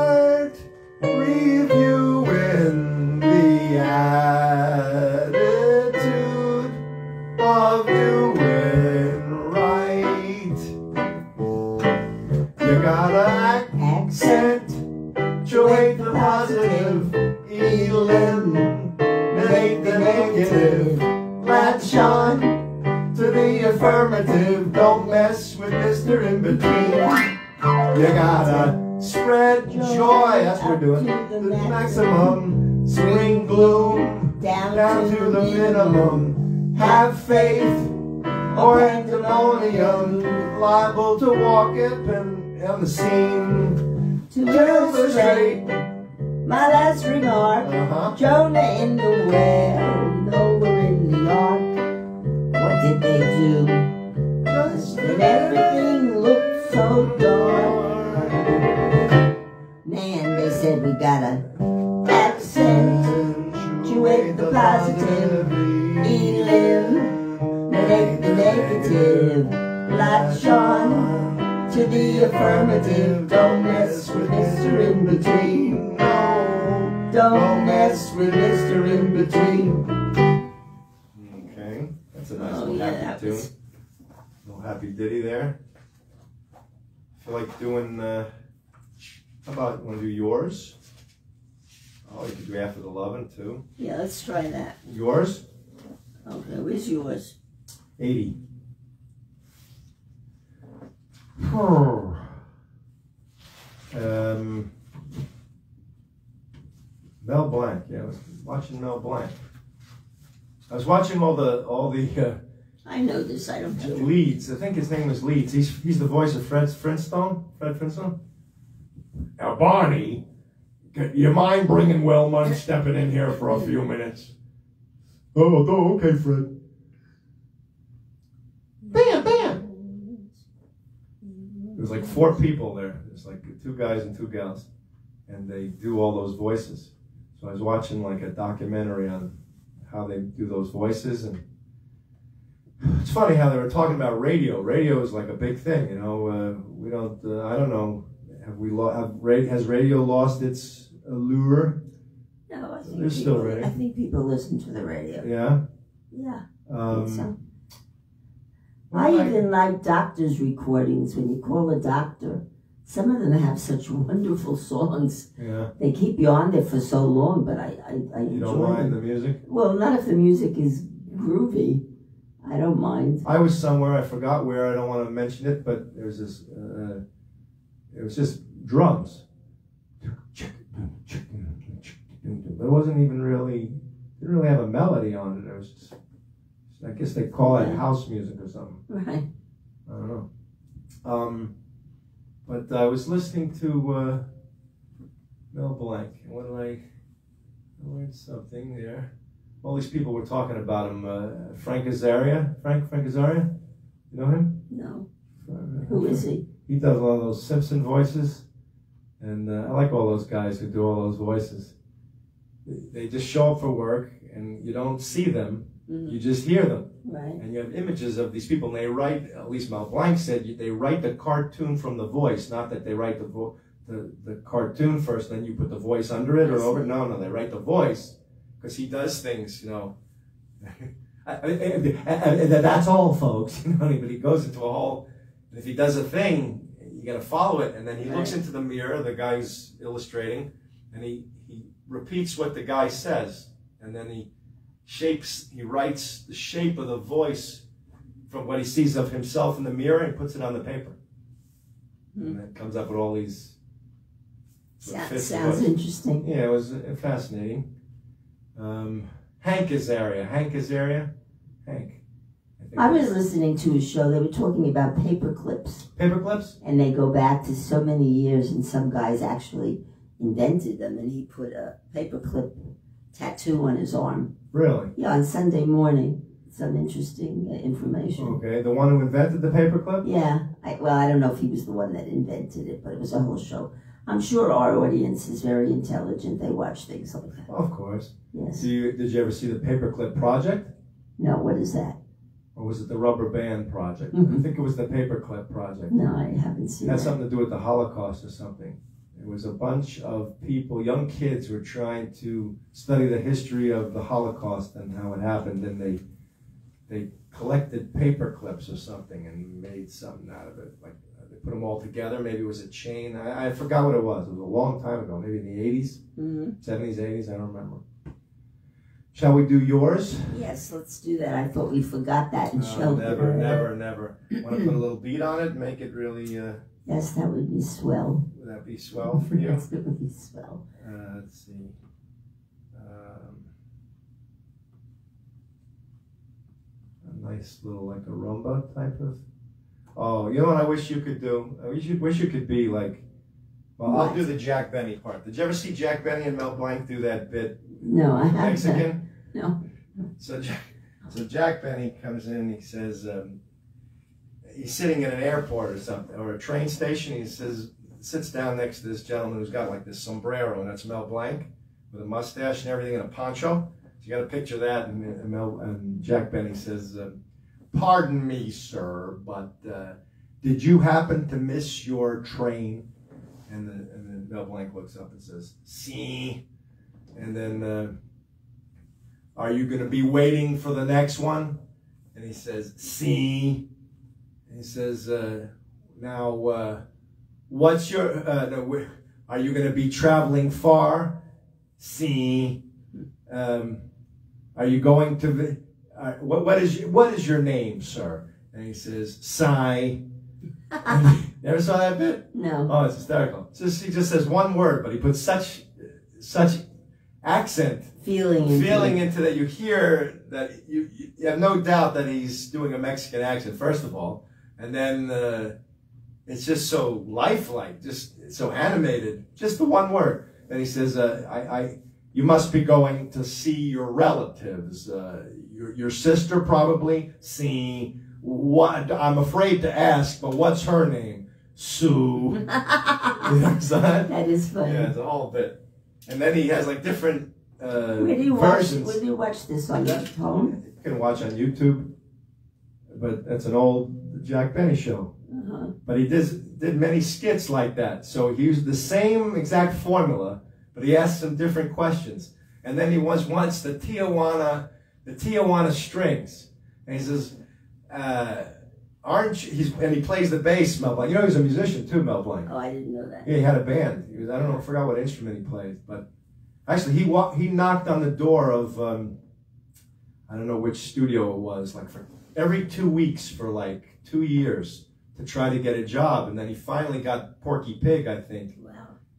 Speaker 1: Between. You gotta spread joy, that's what we're doing, the maximum. Swing gloom
Speaker 2: Down,
Speaker 1: to the minimum. Have faith or pandemonium, liable to walk up and on the scene.
Speaker 2: To
Speaker 1: Illustrate.
Speaker 2: my last remark.
Speaker 1: Uh-huh.
Speaker 2: Jonah in the whale, Noah in the ark. What did they do?
Speaker 1: Just
Speaker 2: And everything so dark. Man, they said we gotta accentuate the positive, eliminate the negative, latch on to the affirmative. Don't mess with Mr. In Between.
Speaker 1: No,
Speaker 2: Don't mess with Mr. In Between.
Speaker 1: Okay, that's a nice
Speaker 2: Oh,
Speaker 1: little
Speaker 2: yeah,
Speaker 1: happy tune.
Speaker 2: was-
Speaker 1: Little happy ditty there. Like doing, uh, how about, want to do yours? Oh, you could do After the Lovin' too.
Speaker 2: Yeah, let's try that.
Speaker 1: Yours?
Speaker 2: Okay, where's yours?
Speaker 1: 80. um, Mel Blanc. Yeah, I was watching Mel Blanc. I was watching all the all the uh,
Speaker 2: I know this, I don't have to.
Speaker 1: Leeds. I think his name was Leeds. He's he's the voice of Fred Flintstone. Fred Flintstone. Now, Barney, you mind bringing Wellman stepping in here for a few minutes? Oh, oh, okay, Fred. Bam, bam. There's like four people there. There's like two guys and two gals, and they do all those voices. So I was watching like a documentary on how they do those voices, and it's funny how they were talking about radio. Radio is like a big thing, you know. Uh, we don't. Uh, I don't know. Have we lo- have ra- has radio lost its allure?
Speaker 2: No, I think
Speaker 1: There's
Speaker 2: people,
Speaker 1: still radio.
Speaker 2: I think people listen to the radio.
Speaker 1: Yeah.
Speaker 2: Yeah,
Speaker 1: Um,
Speaker 2: so. I even like doctors' recordings when you call a doctor. Some of them have such wonderful songs.
Speaker 1: yeah.
Speaker 2: They keep you on there for so long, but I, I, I
Speaker 1: You
Speaker 2: enjoy
Speaker 1: don't mind
Speaker 2: them.
Speaker 1: the music?
Speaker 2: Well, not if the music is groovy. I don't mind.
Speaker 1: I was somewhere. I forgot where. I don't want to mention it, but there was this. Uh, it was just drums. But it wasn't even really. Didn't really have a melody on it. It was just. I guess they call it house music or something.
Speaker 2: Right.
Speaker 1: I don't know. Um, but I was listening to uh, Mel Blanc, and when I, I learned something there. All these people were talking about him. Uh, Frank Azaria. Frank Frank Azaria. You know him?
Speaker 2: No. Who is he?
Speaker 1: He does a lot of those Simpson voices, and uh, I like all those guys who do all those voices. They, just show up for work, and you don't see them.
Speaker 2: Mhm.
Speaker 1: You just hear them
Speaker 2: Right.
Speaker 1: and you have images of these people, and they write. At least Mel Blanc said they write the cartoon from the voice, not that they write the vo- the, the cartoon first, then you put the voice under it or over. it. No, no, they write the voice because he does things, you know. I- I- that's all, folks. You know, but he goes into a whole. If he does a thing, you got to follow it, and then he looks into the mirror. The guy's illustrating, and he he repeats what the guy says, and then he shapes he writes the shape of the voice from what he sees of himself in the mirror and puts it on the paper, and it comes up with all these. what
Speaker 2: Sounds,
Speaker 1: fits the
Speaker 2: sounds
Speaker 1: voice.
Speaker 2: interesting.
Speaker 1: Yeah, it was uh, fascinating. Um, Hank Azaria. Hank Azaria. Hank.
Speaker 2: I was listening to a show. They were talking about paper clips,
Speaker 1: Paper clips?
Speaker 2: and they go back to so many years. And some guys actually invented them, and he put a paper clip tattoo on his arm.
Speaker 1: Really?
Speaker 2: Yeah, on Sunday morning. Some interesting uh, information.
Speaker 1: Okay. The one who invented the paper clip?
Speaker 2: Yeah, I, well, I don't know if he was the one that invented it, but it was a whole show. I'm sure our audience is very intelligent. They watch things like that.
Speaker 1: Of course.
Speaker 2: Yes.
Speaker 1: Do you, did you ever see the Paperclip Project?
Speaker 2: No, what is that?
Speaker 1: Or was it the Rubber Band Project? I
Speaker 2: Mhm.
Speaker 1: think it was the Paperclip Project.
Speaker 2: No, I haven't
Speaker 1: It
Speaker 2: seen
Speaker 1: had
Speaker 2: that.
Speaker 1: something to do with the Holocaust or something. It was a bunch of people, young kids, who were trying to study the history of the Holocaust and how it happened, and they they collected paper clips or something and made something out of it. Like put them all together. Maybe it was a chain. I, I forgot what it was. It was a long time ago, maybe in the eighties,
Speaker 2: hmm
Speaker 1: seventies, eighties. I don't remember. Shall we do yours?
Speaker 2: Yes, let's do that. I thought we forgot that in
Speaker 1: Uh,
Speaker 2: show.
Speaker 1: never, never, never. Want to put a little beat on it? Make it really. Uh,
Speaker 2: Yes, that would be swell.
Speaker 1: would that be swell for you?
Speaker 2: Yes, it would be swell.
Speaker 1: Uh, let's see. Um, a nice little like a rumba type of. Oh, you know what I wish you could do? I wish you wish you could be like. Well, I'll do the Jack Benny part. Did you ever see Jack Benny and Mel Blanc do that bit?
Speaker 2: No, I haven't.
Speaker 1: Mexican.
Speaker 2: No.
Speaker 1: So Jack, so Jack Benny comes in. He says um, he's sitting in an airport or something or a train station. He says sits down next to this gentleman who's got like this sombrero, and that's Mel Blanc with a mustache and everything and a poncho. So you got to picture of that. And, and Mel and Jack Benny says, um, "Pardon me, sir, but uh, did you happen to miss your train?" And then, and then Mel Blanc looks up and says, "See," and then. Uh, are you going to be waiting for the next one? And he says, See. And he says, uh, Now, uh, what's your, uh, no, are you going to be traveling far? See. Um, are you going to, uh, what, what, is, your- what is your name, sir? And he says, Sy. Never saw that bit?
Speaker 2: No.
Speaker 1: Oh, it's hysterical. Just, he just says one word, but he puts such, such accent
Speaker 2: Feeling. into
Speaker 1: feeling into that you hear that you, you have no doubt that he's doing a Mexican accent first of all, and then uh, it's just so lifelike, just so animated. Just the one word. And he says, uh, I, I, "You must be going to see your relatives, uh, your your sister probably. See what? I'm afraid to ask, but what's her name? Sue. you know, that-
Speaker 2: that is funny.
Speaker 1: yeah, it's a whole bit. And then he has like different uh,
Speaker 2: Where do you watch?
Speaker 1: versions.
Speaker 2: Where do you watch this on your phone?
Speaker 1: You can watch on YouTube, but that's an old Jack Benny show.
Speaker 2: Uh-huh.
Speaker 1: But he did did many skits like that. So he used the same exact formula, but he asked some different questions. And then he was once the Tijuana, the Tijuana strings, and he says, uh, "Aren't you?" He's and he plays the bass. Mel Blanc. You know, he was a musician too. Mel Blanc.
Speaker 2: Oh, I didn't know that.
Speaker 1: Yeah, he had a band. He was, I don't know, I forgot what instrument he played, but actually he wa- he knocked on the door of um, I don't know which studio it was, like for every two weeks for like two years to try to get a job, and then he finally got Porky Pig, I think.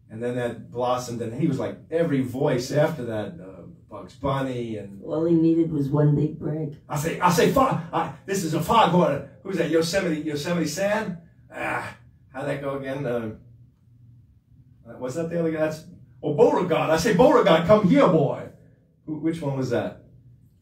Speaker 1: And then that blossomed, and he was like every voice after that, uh, Bugs Bunny, and
Speaker 2: All he needed was one big break.
Speaker 1: I say I say fog. I, this is a foghorn. Who's that? Yosemite Yosemite Sam. Ah, how'd that go again? Um, uh, was that the other guy? That's oh Beauregard. I say Beauregard, come here, boy. Who, which one was that?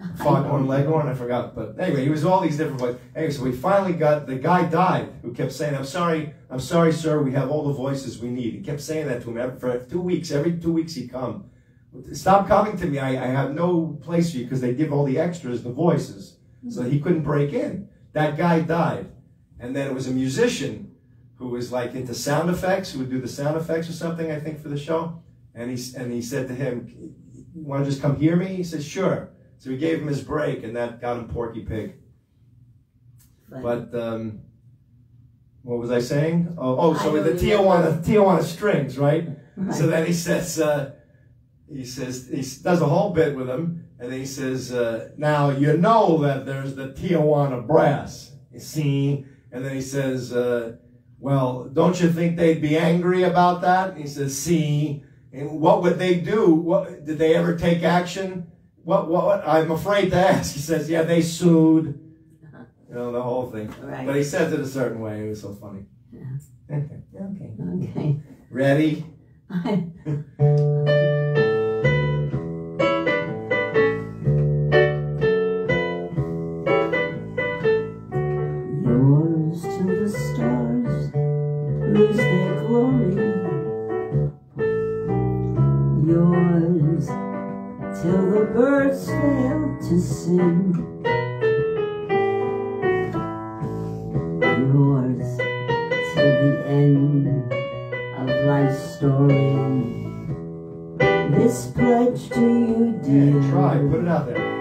Speaker 1: Foghorn Leghorn, I forgot. But anyway, he was all these different voices. Anyway, so we finally got the guy died who kept saying, "I'm sorry, I'm sorry, sir. We have all the voices we need." He kept saying that to him for two weeks. Every two weeks he'd come. Stop coming to me. I, I have no place for you because they give all the extras the voices, so he couldn't break in. That guy died, and then it was a musician who was like into sound effects, who would do the sound effects or something, I think, for the show. And he and he said to him, "You want to just come hear me?" He says, "Sure." So he gave him his break, and that got him Porky Pig.
Speaker 2: Funny.
Speaker 1: But um, what was I saying? Oh, oh so the. Tijuana Tijuana strings, right?
Speaker 2: Right.
Speaker 1: So then he says, uh, he says he does a whole bit with him, and then he says, uh, "Now you know that there's the Tijuana Brass." You see, and then he says, uh, "Well, don't you think they'd be angry about that?" And he says, "See." And what would they do? What did they ever take action? What, what, what? I'm afraid to ask. He says, yeah, they sued. Uh-huh. You know, the whole thing.
Speaker 2: Right.
Speaker 1: But he says it a certain way. It was so funny.
Speaker 2: Yeah.
Speaker 1: Okay. Okay.
Speaker 2: Okay.
Speaker 1: Ready?
Speaker 2: till the birds fail to sing. Yours till the end of life's story. This pledge to you, dear.
Speaker 1: Yeah, try. Put it out there.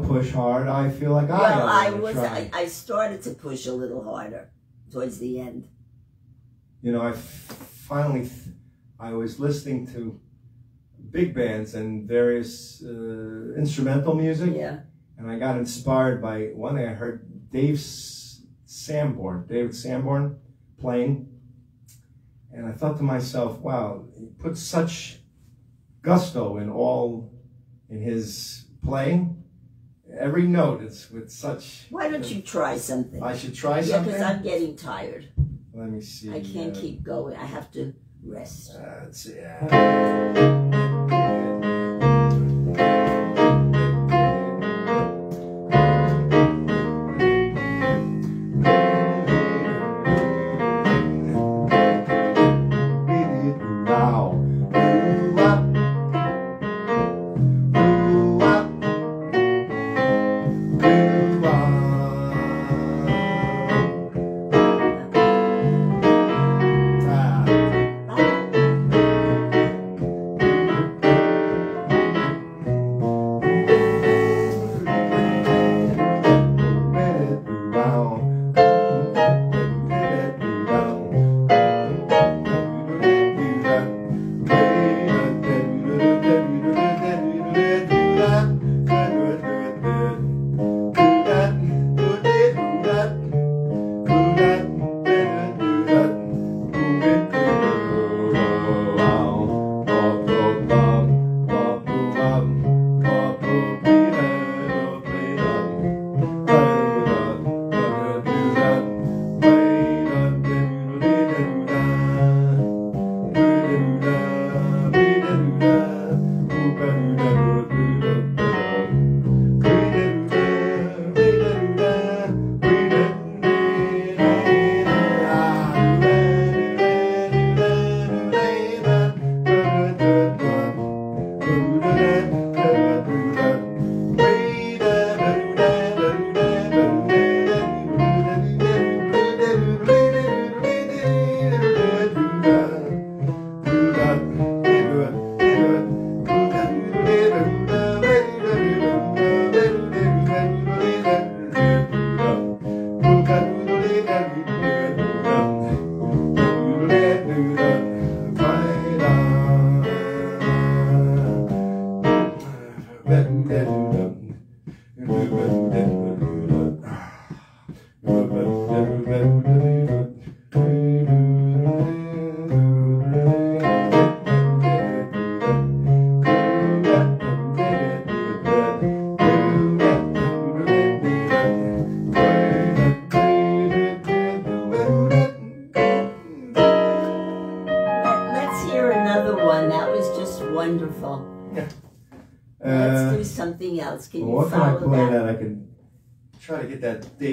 Speaker 1: Don't push hard, I feel like I
Speaker 2: Well, I was. I, I started to push a little harder towards the end.
Speaker 1: you know, I finally, I was listening to big bands and various uh, instrumental music,
Speaker 2: Yeah.
Speaker 1: and I got inspired by one thing I heard Dave Sanborn, David Sanborn playing, and I thought to myself, wow, he put such gusto in all in his playing. Every note is with such.
Speaker 2: Why don't you try something?
Speaker 1: I should try
Speaker 2: Yeah,
Speaker 1: something.
Speaker 2: because I'm getting tired.
Speaker 1: Let me see.
Speaker 2: I can't
Speaker 1: uh,
Speaker 2: keep going. I have to rest.
Speaker 1: Uh, let's see. uh,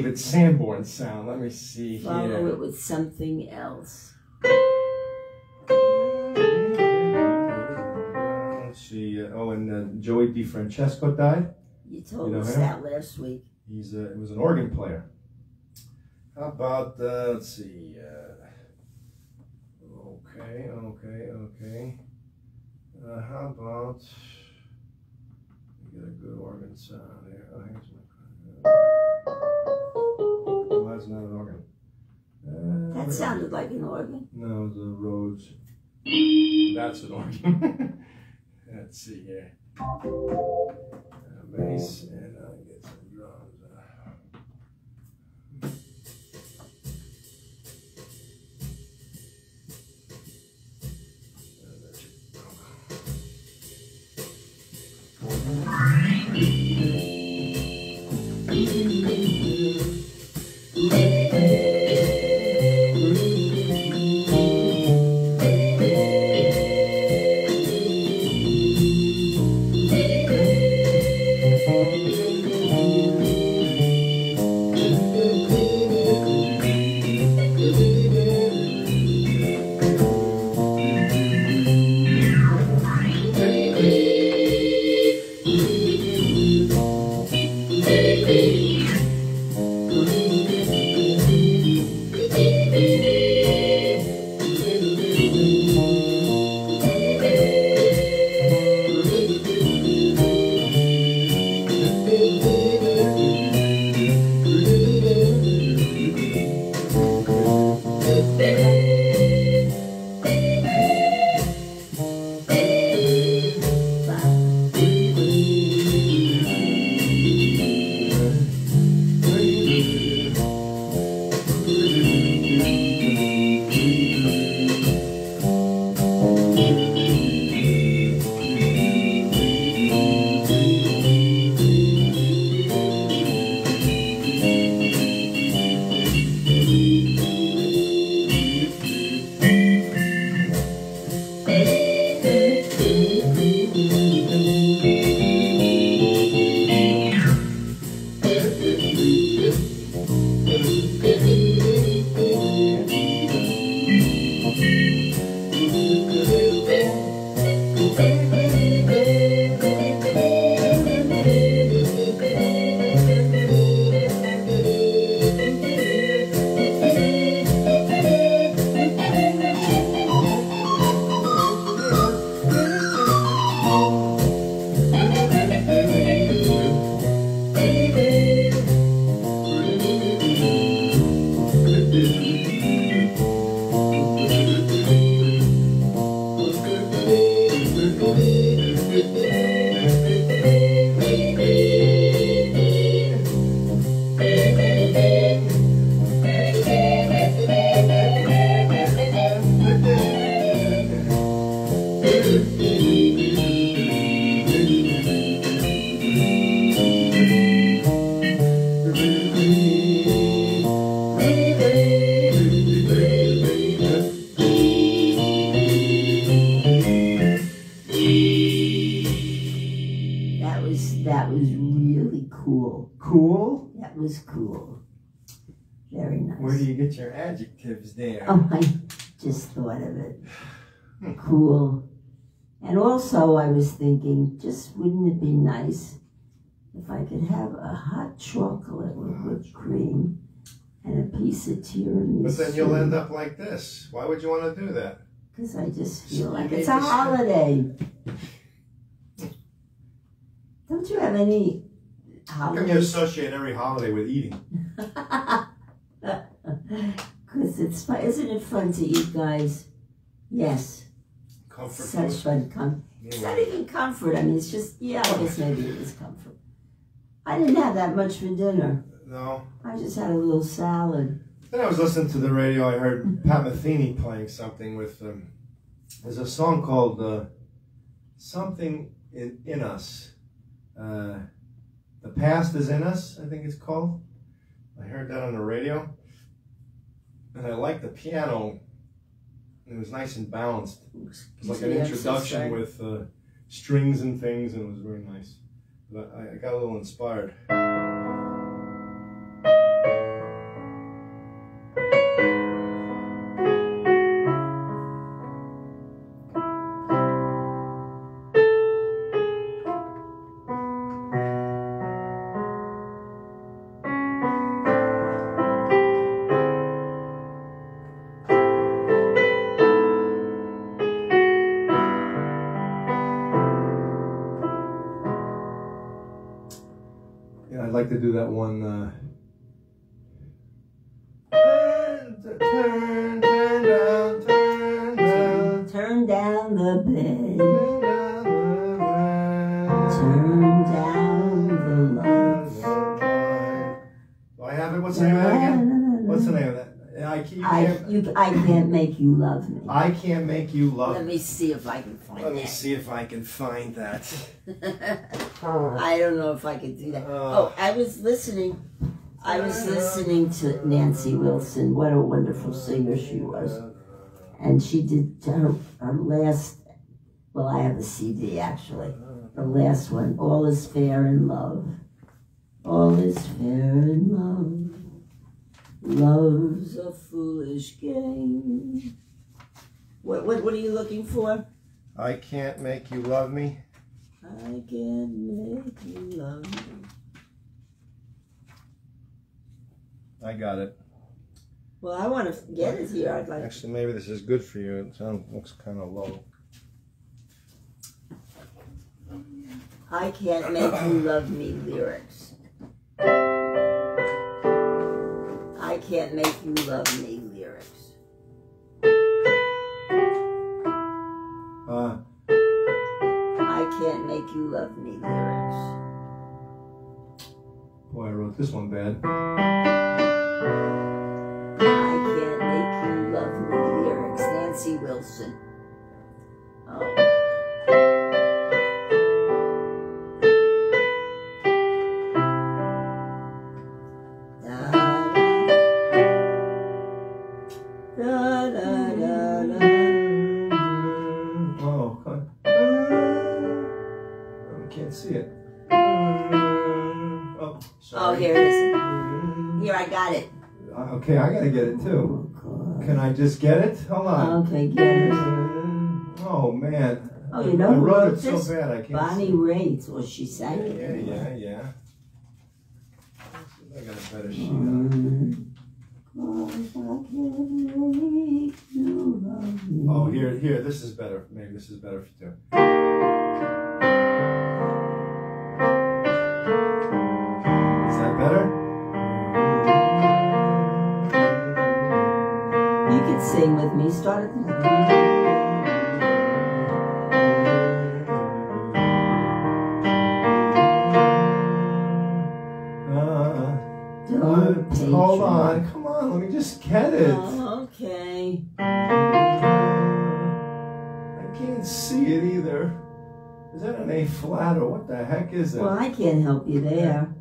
Speaker 1: David Sanborn sound? Let me see
Speaker 2: Follow
Speaker 1: here.
Speaker 2: it with something else.
Speaker 1: Let's see. Uh, oh, and uh, Joey DeFrancesco died.
Speaker 2: You told
Speaker 1: You know
Speaker 2: us
Speaker 1: him?
Speaker 2: that last week.
Speaker 1: He's uh, he was an organ player. How about uh, let's see. Uh, okay, okay, okay. Uh, how about we get a good organ sound here? Oh, here's. That's not an organ. Uh,
Speaker 2: That sounded like an organ.
Speaker 1: No, the Rhodes. That's an organ. Let's see here. Uh, bass
Speaker 2: also, I was thinking, just wouldn't it be nice if I could have a hot chocolate with whipped cream and a piece of tiramisu?
Speaker 1: But then you'll end up like this. Why would you want to do that?
Speaker 2: Because I just feel like it's a holiday. Don't you have any
Speaker 1: How come you associate every holiday with eating?
Speaker 2: Because it's fun. Isn't it fun to eat, guys? Yes.
Speaker 1: Comfort
Speaker 2: Such
Speaker 1: food.
Speaker 2: fun. Com- it's not even comfort. I mean, it's just, yeah, I guess maybe it is comfort. I didn't have that much for dinner.
Speaker 1: No.
Speaker 2: I just had a little salad.
Speaker 1: Then I was listening to the radio. I heard Pat Metheny playing something with. Um, there's a song called uh, "Something in, in Us." Uh, the past is in us. I think it's called. I heard that on the radio, and I like the piano. It was nice and balanced. It was like an introduction with uh, strings and things, and it was very nice. But I, I got a little inspired. That one.
Speaker 2: Love me.
Speaker 1: I can't make you love.
Speaker 2: Let me see if I can find
Speaker 1: Let me
Speaker 2: that.
Speaker 1: see if I can find that.
Speaker 2: I don't know if I can do that.
Speaker 1: Oh.
Speaker 2: Oh, I was listening. I was listening to Nancy Wilson. What a wonderful singer she was. And she did her, her last, well, I have a CD actually. Her last one, All is Fair in Love. All is fair in love. Love's a foolish game. What, what, what are you looking for?
Speaker 1: I can't make you love me.
Speaker 2: I can't make you love me.
Speaker 1: I got it.
Speaker 2: Well, I want to get it here. I'd like.
Speaker 1: Actually, maybe this is good for you. It sounds looks kind of low.
Speaker 2: I can't make you love me lyrics. I can't make you love me
Speaker 1: Uh,
Speaker 2: I can't make you love me lyrics.
Speaker 1: boy, I wrote this one bad.
Speaker 2: I can't make you love me lyrics. Nancy Wilson. Oh.
Speaker 1: Gotta get it too.
Speaker 2: Oh,
Speaker 1: Can I just get it? Hold on.
Speaker 2: Okay, get it.
Speaker 1: Oh man.
Speaker 2: Oh, you know
Speaker 1: I wrote it so bad I can't.
Speaker 2: Bonnie. Raitt, or she sang it.
Speaker 1: Yeah, yeah, yeah. I got a better sheet on. Oh, here, here. This is better. Maybe this is better for you.
Speaker 2: Sing with me. Start at the
Speaker 1: Uh,
Speaker 2: Don't
Speaker 1: uh, hold on. Come on. Let me just get it.
Speaker 2: Oh, okay.
Speaker 1: I can't see it either. Is that an A flat or what the heck is that?
Speaker 2: Well, I can't help you there.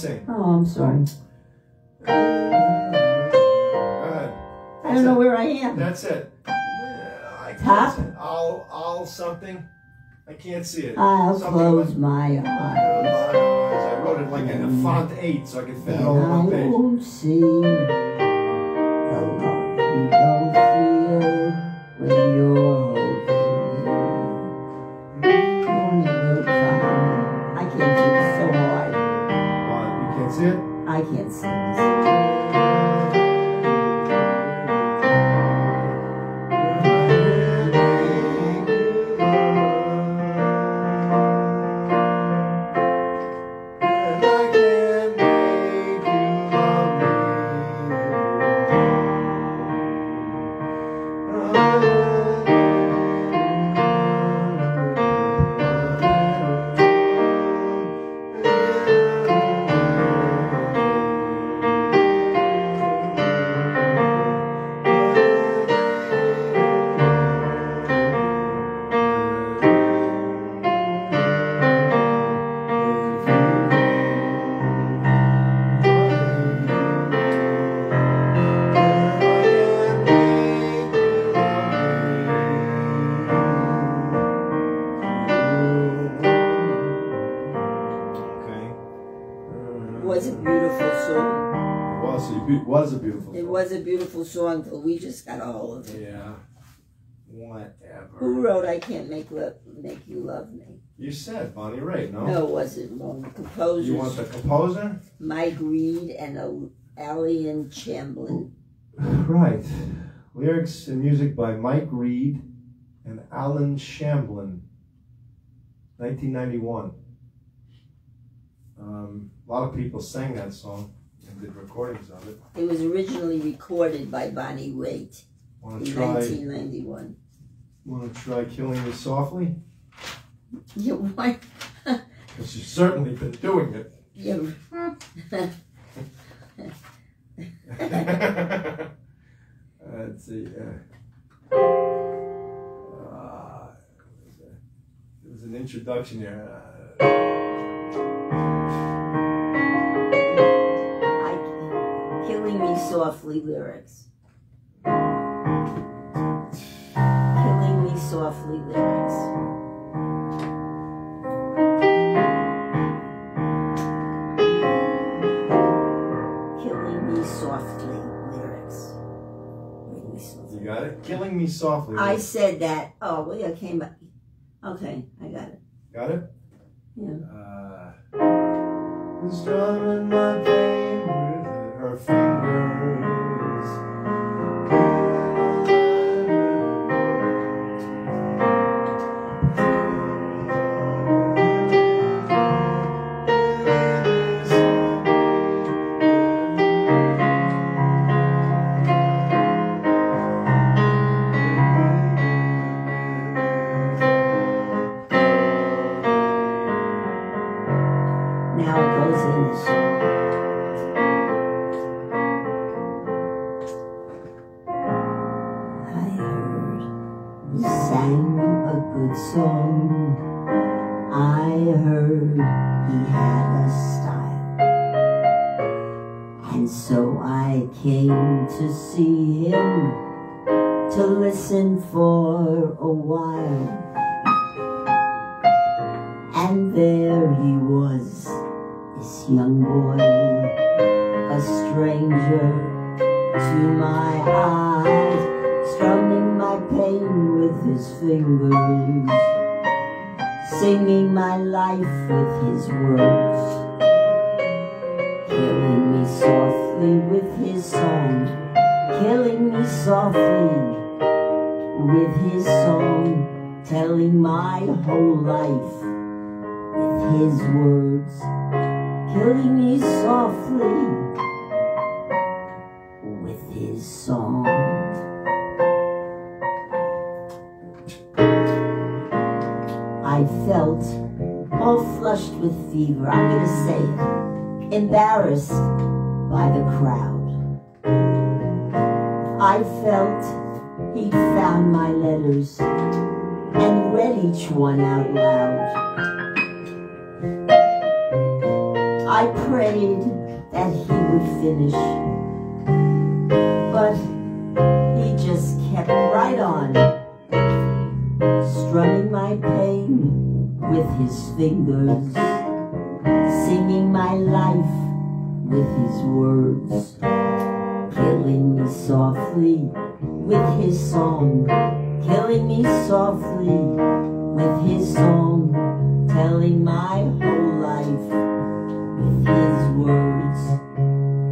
Speaker 1: Sing.
Speaker 2: Oh, I'm sorry.
Speaker 1: Go ahead.
Speaker 2: I don't know where I am.
Speaker 1: That's it. I can't
Speaker 2: Top?
Speaker 1: I'll, I'll something. I can't see it.
Speaker 2: I'll
Speaker 1: Something
Speaker 2: close
Speaker 1: like-
Speaker 2: my eyes.
Speaker 1: I wrote it like in a font eight, so I could fit it all
Speaker 2: I
Speaker 1: one page.
Speaker 2: won't see
Speaker 1: it?
Speaker 2: Beautiful song, but we just got a hold of it.
Speaker 1: Yeah. Whatever.
Speaker 2: Who wrote "I Can't Make Love Make You Love Me"?
Speaker 1: You said Bonnie Raitt, no?
Speaker 2: No, it wasn't one. The composers,
Speaker 1: You want the composer?
Speaker 2: Mike Reid and Allen Shamblin.
Speaker 1: Right. Lyrics and music by Mike Reid and Allen Shamblin. 1991. Um, a lot of people sang that song did recordings of it.
Speaker 2: It was originally recorded by Bonnie Raitt
Speaker 1: Want
Speaker 2: in
Speaker 1: try?
Speaker 2: 1991.
Speaker 1: Want to try killing me softly?
Speaker 2: Yeah, why?
Speaker 1: Because you've certainly been doing it.
Speaker 2: Yeah.
Speaker 1: Let's see. Uh, uh, there's an introduction here. Uh,
Speaker 2: softly lyrics. Killing me softly lyrics. Killing me softly lyrics. Me softly.
Speaker 1: you got it? Killing me softly.
Speaker 2: I said that. Oh, well, yeah, came back. Okay, I got it.
Speaker 1: got it?
Speaker 2: Yeah.
Speaker 1: Uh, strumming my pain with her fingers.
Speaker 2: One out loud. I prayed that he would finish, but he just kept right on, strumming my pain with his fingers, singing my life with his words, killing me softly with his song, killing me softly with his song, telling my whole life with his words,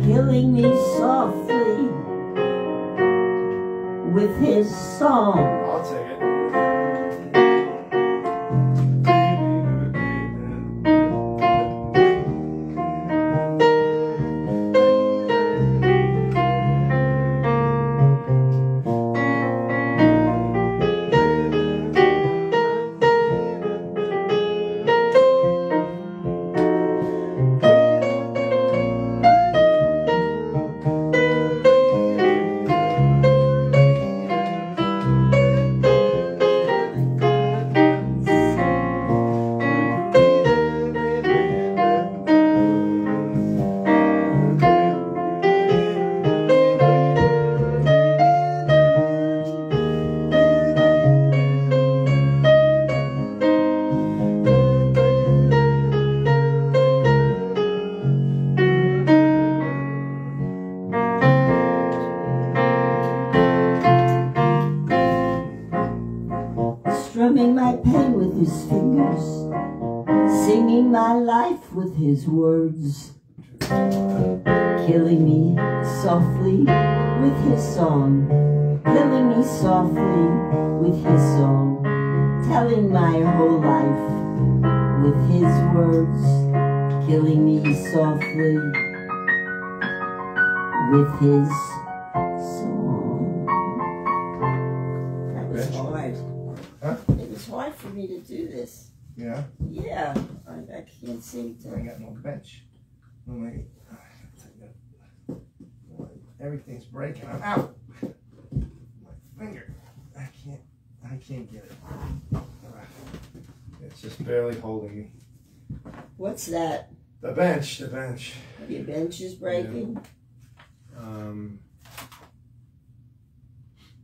Speaker 2: killing me softly with his song. His words, killing me softly with his song, killing me softly with his song, telling my whole life with his words, killing me softly with his song. That was hard.
Speaker 1: Huh?
Speaker 2: It was hard for me to do this.
Speaker 1: Yeah,
Speaker 2: Yeah, I, I can't seem
Speaker 1: I got no bench. Oh, my- Everything's breaking. I'm out. My finger. I can't. I can't get it. It's just barely holding me.
Speaker 2: What's that?
Speaker 1: The bench. The bench.
Speaker 2: Your bench is breaking?
Speaker 1: Um.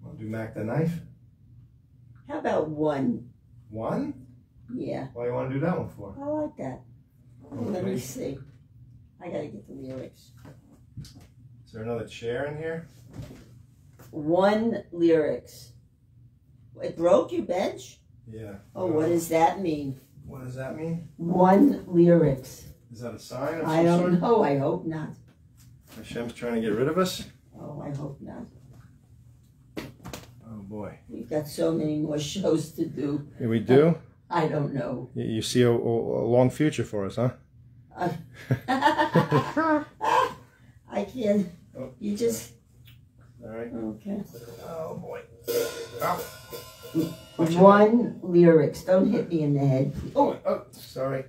Speaker 1: Want to do Mack the knife?
Speaker 2: How about one?
Speaker 1: One?
Speaker 2: Yeah,
Speaker 1: Why you want to do that one for?
Speaker 2: I like that. Let me see. I gotta get the lyrics.
Speaker 1: Is there another chair in here?
Speaker 2: One lyrics. It broke your bench?
Speaker 1: Yeah.
Speaker 2: Oh, what does that mean?
Speaker 1: What does that mean?
Speaker 2: One lyrics.
Speaker 1: Is that a sign of
Speaker 2: I
Speaker 1: some
Speaker 2: don't
Speaker 1: sort?
Speaker 2: know. I hope not.
Speaker 1: Hashem's trying to get rid of us?
Speaker 2: Oh, I hope not.
Speaker 1: Oh boy.
Speaker 2: We've got so many more shows to do.
Speaker 1: Yeah, we do?
Speaker 2: I don't know.
Speaker 1: You see a, a, long future for us, huh?
Speaker 2: I can't.
Speaker 1: Oh.
Speaker 2: You just.
Speaker 1: All right.
Speaker 2: Okay.
Speaker 1: Oh boy. Oh. Ow. It.
Speaker 2: One lyrics. Don't hit me in the head.
Speaker 1: Oh, oh, sorry.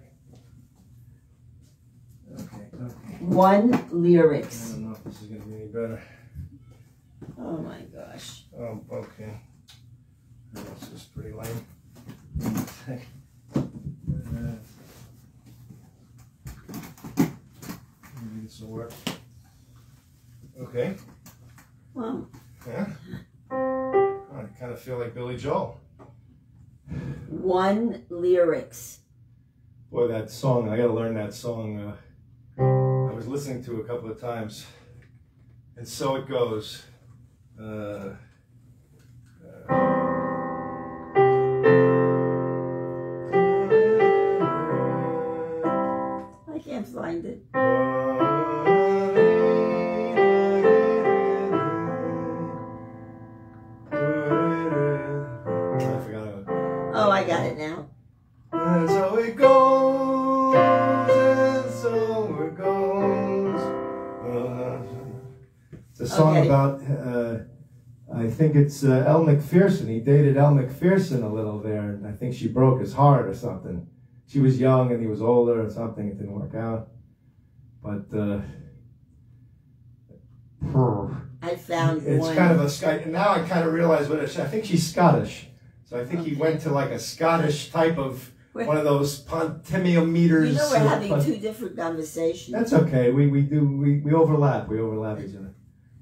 Speaker 1: Okay, okay.
Speaker 2: One lyrics.
Speaker 1: I don't know if this is gonna be any better.
Speaker 2: Oh my gosh.
Speaker 1: Oh, okay. This is pretty lame. Uh, Maybe this will work. Okay.
Speaker 2: Well,
Speaker 1: Yeah. I kind of feel like Billy Joel.
Speaker 2: one lyrics.
Speaker 1: Boy, that song, I gotta learn that song. Uh, I was listening to it a couple of times. And so it goes. Uh,
Speaker 2: I find it.
Speaker 1: I.
Speaker 2: Oh, I got it now.
Speaker 1: And so it goes, and so it goes. Uh, it's a song
Speaker 2: Okay.
Speaker 1: about, uh, I think it's uh, Elle Macpherson. He dated Elle Macpherson a little there, and I think she broke his heart or something. She was young and he was older or something. It didn't work out. But uh,
Speaker 2: I found
Speaker 1: it's
Speaker 2: one.
Speaker 1: kind of a Sky. Now I kind of realize what it is. I think she's Scottish. So I think he went to like a Scottish type of
Speaker 2: Wait.
Speaker 1: one of those pontimiometers.
Speaker 2: You know we're having
Speaker 1: pon-
Speaker 2: two different conversations.
Speaker 1: That's okay. We we do we, we overlap. We overlap each other.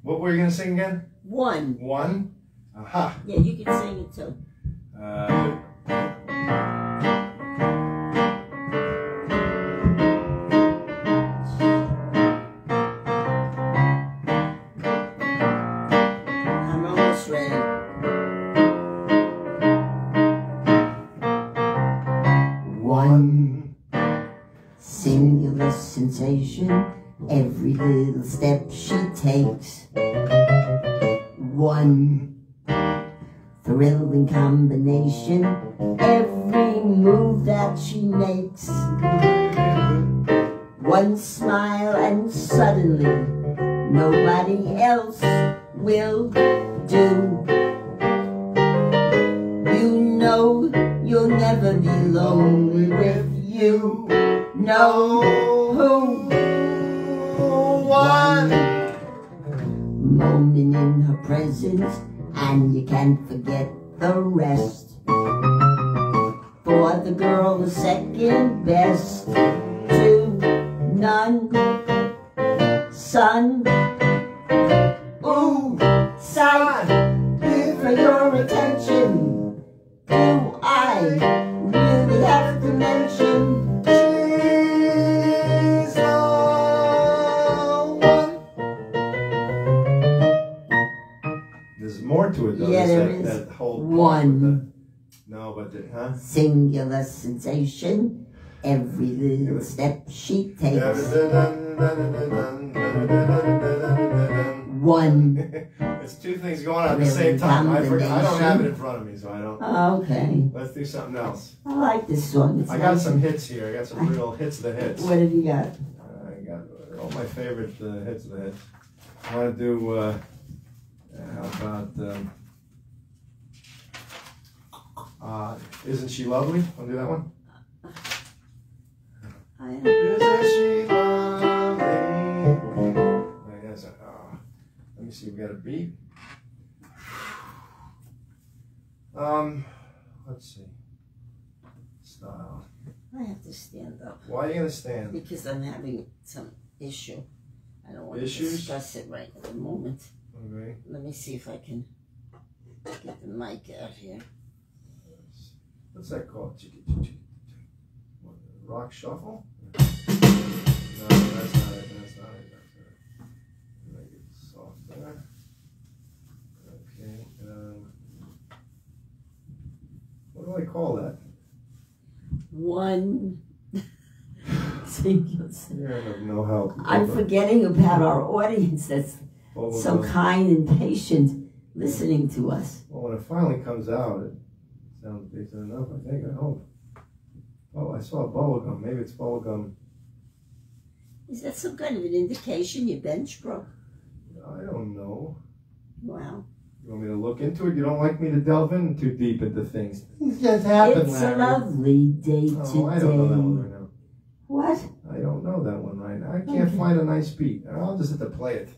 Speaker 1: What were you gonna sing again?
Speaker 2: One.
Speaker 1: One. Aha.
Speaker 2: Yeah, you can sing it too.
Speaker 1: Uh,
Speaker 2: every little step she takes. One thrilling combination, every move that she makes. One smile and suddenly nobody else will do. You know you'll never be lonely with you. Know
Speaker 1: One.
Speaker 2: Moment in her presence, and you can't forget the rest. For the girl, the second best to none. Son, ooh, sight, for your attention. Do I really have to mention?
Speaker 1: More to it though.
Speaker 2: Yeah, there
Speaker 1: that,
Speaker 2: is.
Speaker 1: that whole
Speaker 2: One.
Speaker 1: the- no, but the, huh?
Speaker 2: Singular sensation, every little step she takes. One.
Speaker 1: There's two things going on at the same time. I forgot. I don't have it in front of me, so I don't.
Speaker 2: Okay.
Speaker 1: Let's do something else.
Speaker 2: I like this song. It's
Speaker 1: I got
Speaker 2: nice.
Speaker 1: some hits here. I got some real hits of the hits.
Speaker 2: What have you got?
Speaker 1: I got all my favorite uh, hits of the hits. I want to do. Uh, how about? Um, uh, isn't she lovely? Want to do that one?
Speaker 2: I am.
Speaker 1: Isn't she lovely? Wait, that's a- uh, let me see. We got a beat. Um, let's see. Style.
Speaker 2: I have to stand up
Speaker 1: Why are you gonna stand?
Speaker 2: because I'm having some issue. I don't want
Speaker 1: Issues?
Speaker 2: to discuss it right at the moment.
Speaker 1: Okay.
Speaker 2: Let me see if I can get the mic out here.
Speaker 1: What's that called? What, Rock shuffle? No, that's not it. That's not it. That's not it. Make it soft there. Okay. Um, what do I call that?
Speaker 2: One.
Speaker 1: You're of no help.
Speaker 2: I'm forgetting about our audience that's
Speaker 1: Bubble
Speaker 2: so
Speaker 1: gum.
Speaker 2: kind and patient listening to us.
Speaker 1: Well, when it finally comes out, it sounds decent enough. I think. I hope. Oh, I saw bubble gum. Maybe it's bubble gum.
Speaker 2: Is that some kind of an indication your bench broke?
Speaker 1: I don't know.
Speaker 2: Wow.
Speaker 1: You want me to look into it? You don't like me to delve in too deep into things. Hmm. Things just happen,
Speaker 2: It's a lovely day
Speaker 1: Oh, I don't know that one right now.
Speaker 2: What?
Speaker 1: I don't know that one right now. I can't
Speaker 2: Okay.
Speaker 1: find a nice beat. I'll just have to play it.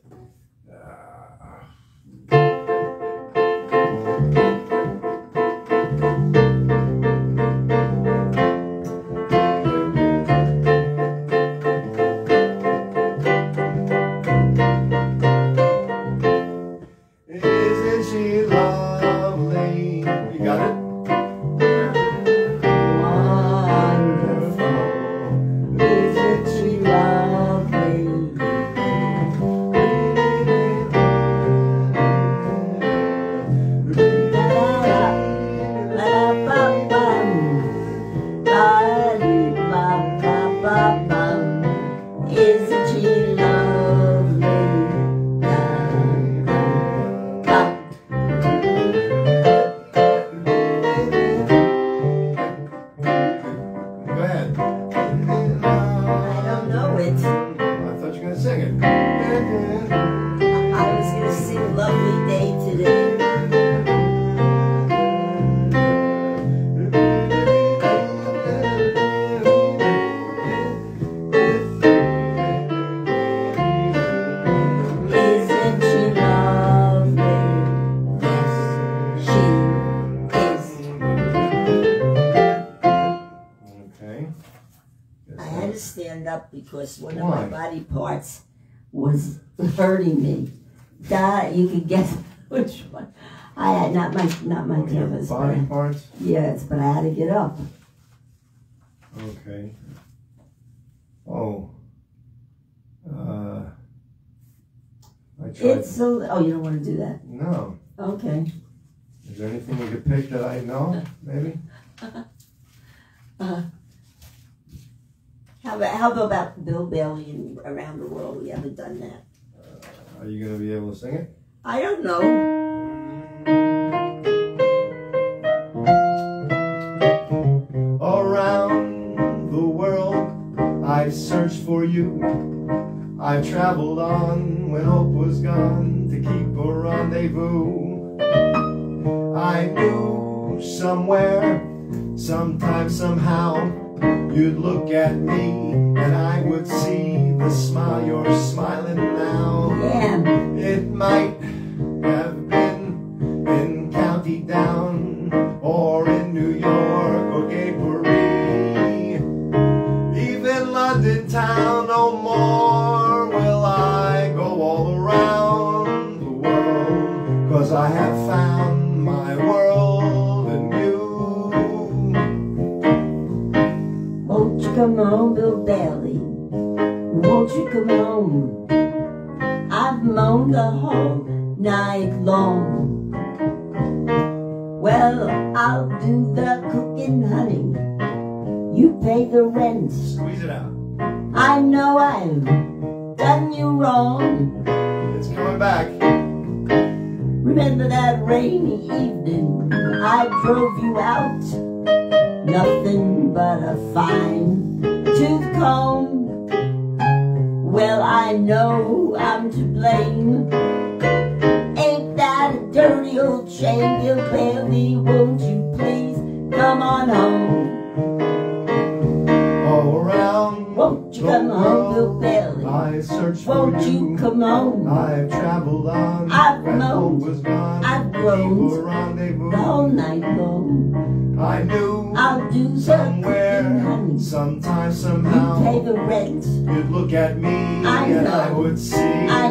Speaker 2: Because one of
Speaker 1: Why?
Speaker 2: my body parts was hurting me. That you could guess which one. I had not my not my canvas. but
Speaker 1: body
Speaker 2: I-
Speaker 1: parts?
Speaker 2: Yes, but I had to get up.
Speaker 1: Okay. Oh. Uh, I tried.
Speaker 2: It's so. Oh, you don't want to do that.
Speaker 1: No.
Speaker 2: Okay.
Speaker 1: Is there anything we could pick that I know? Maybe?
Speaker 2: How about how about Bill Bailey and Around the World? We haven't done that.
Speaker 1: Uh, are you going to be able to sing it?
Speaker 2: I don't know.
Speaker 1: Around the world, I've searched for you. I've traveled on when hope was gone to keep a rendezvous. I knew somewhere, sometime, somehow, you'd look at me and I would see the smile you're rendezvous.
Speaker 2: The whole night long.
Speaker 1: I knew
Speaker 2: I'll do
Speaker 1: somewhere, sometime,
Speaker 2: You pay
Speaker 1: somehow,
Speaker 2: the rent.
Speaker 1: you'd look at me
Speaker 2: I
Speaker 1: and I would see
Speaker 2: I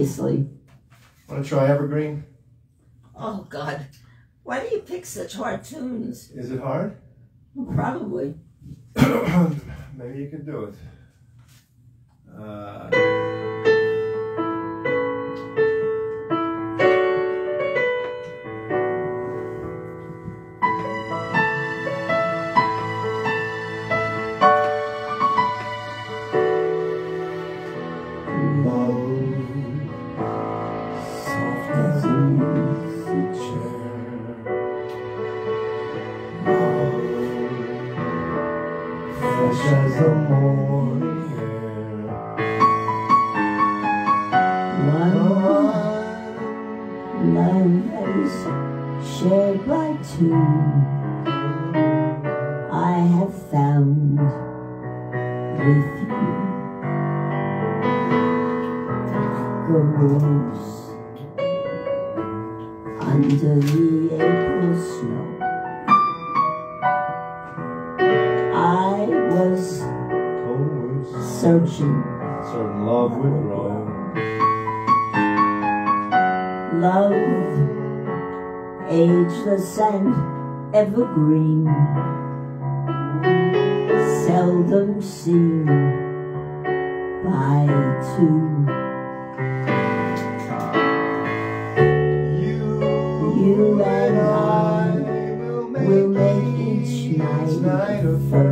Speaker 2: Well, obviously.
Speaker 1: Want to try Evergreen?
Speaker 2: Oh, God. Why do you pick such hard tunes?
Speaker 1: Is it hard?
Speaker 2: Probably.
Speaker 1: Maybe you could do it. Uh,
Speaker 2: with you. Rose under the April snow. I was
Speaker 1: Always
Speaker 2: searching
Speaker 1: certain love would grow.
Speaker 2: love, ageless and evergreen, seldom seen by two.
Speaker 1: You,
Speaker 2: and I
Speaker 1: will
Speaker 2: make each night a first.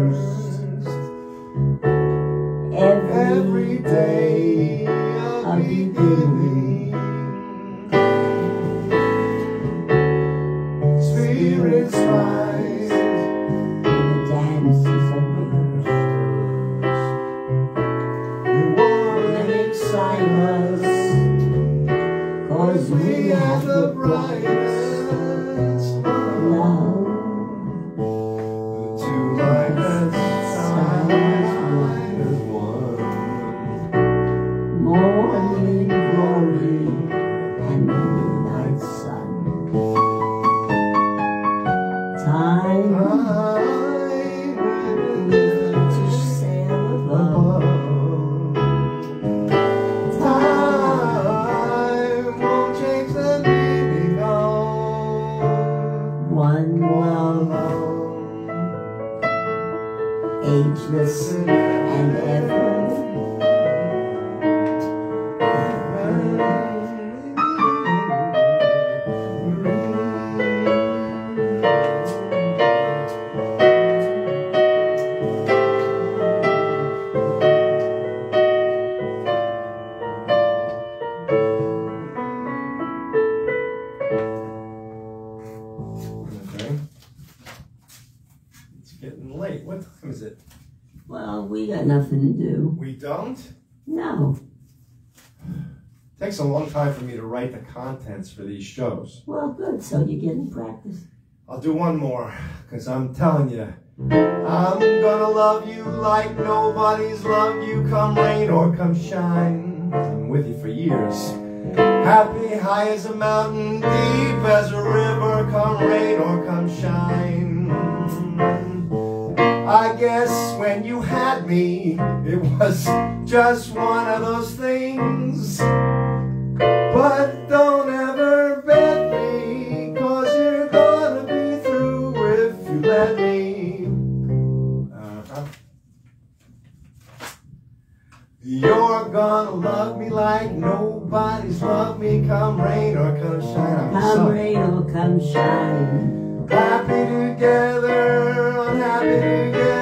Speaker 1: These shows.
Speaker 2: Well, good. So you're getting practice.
Speaker 1: I'll do one more, because I'm telling you, I'm gonna love you like nobody's loved you, come rain or come shine. I'm with you for years. Happy high as a mountain, deep as a river, come rain or come shine. I guess when you had me, it was just one of those things. But don't ever bet me, cause you're gonna be through if you let me. Uh-huh. You're gonna love me like nobody's loved me, come rain or come shine. I'm
Speaker 2: Come rain or come shine.
Speaker 1: Happy together, unhappy together,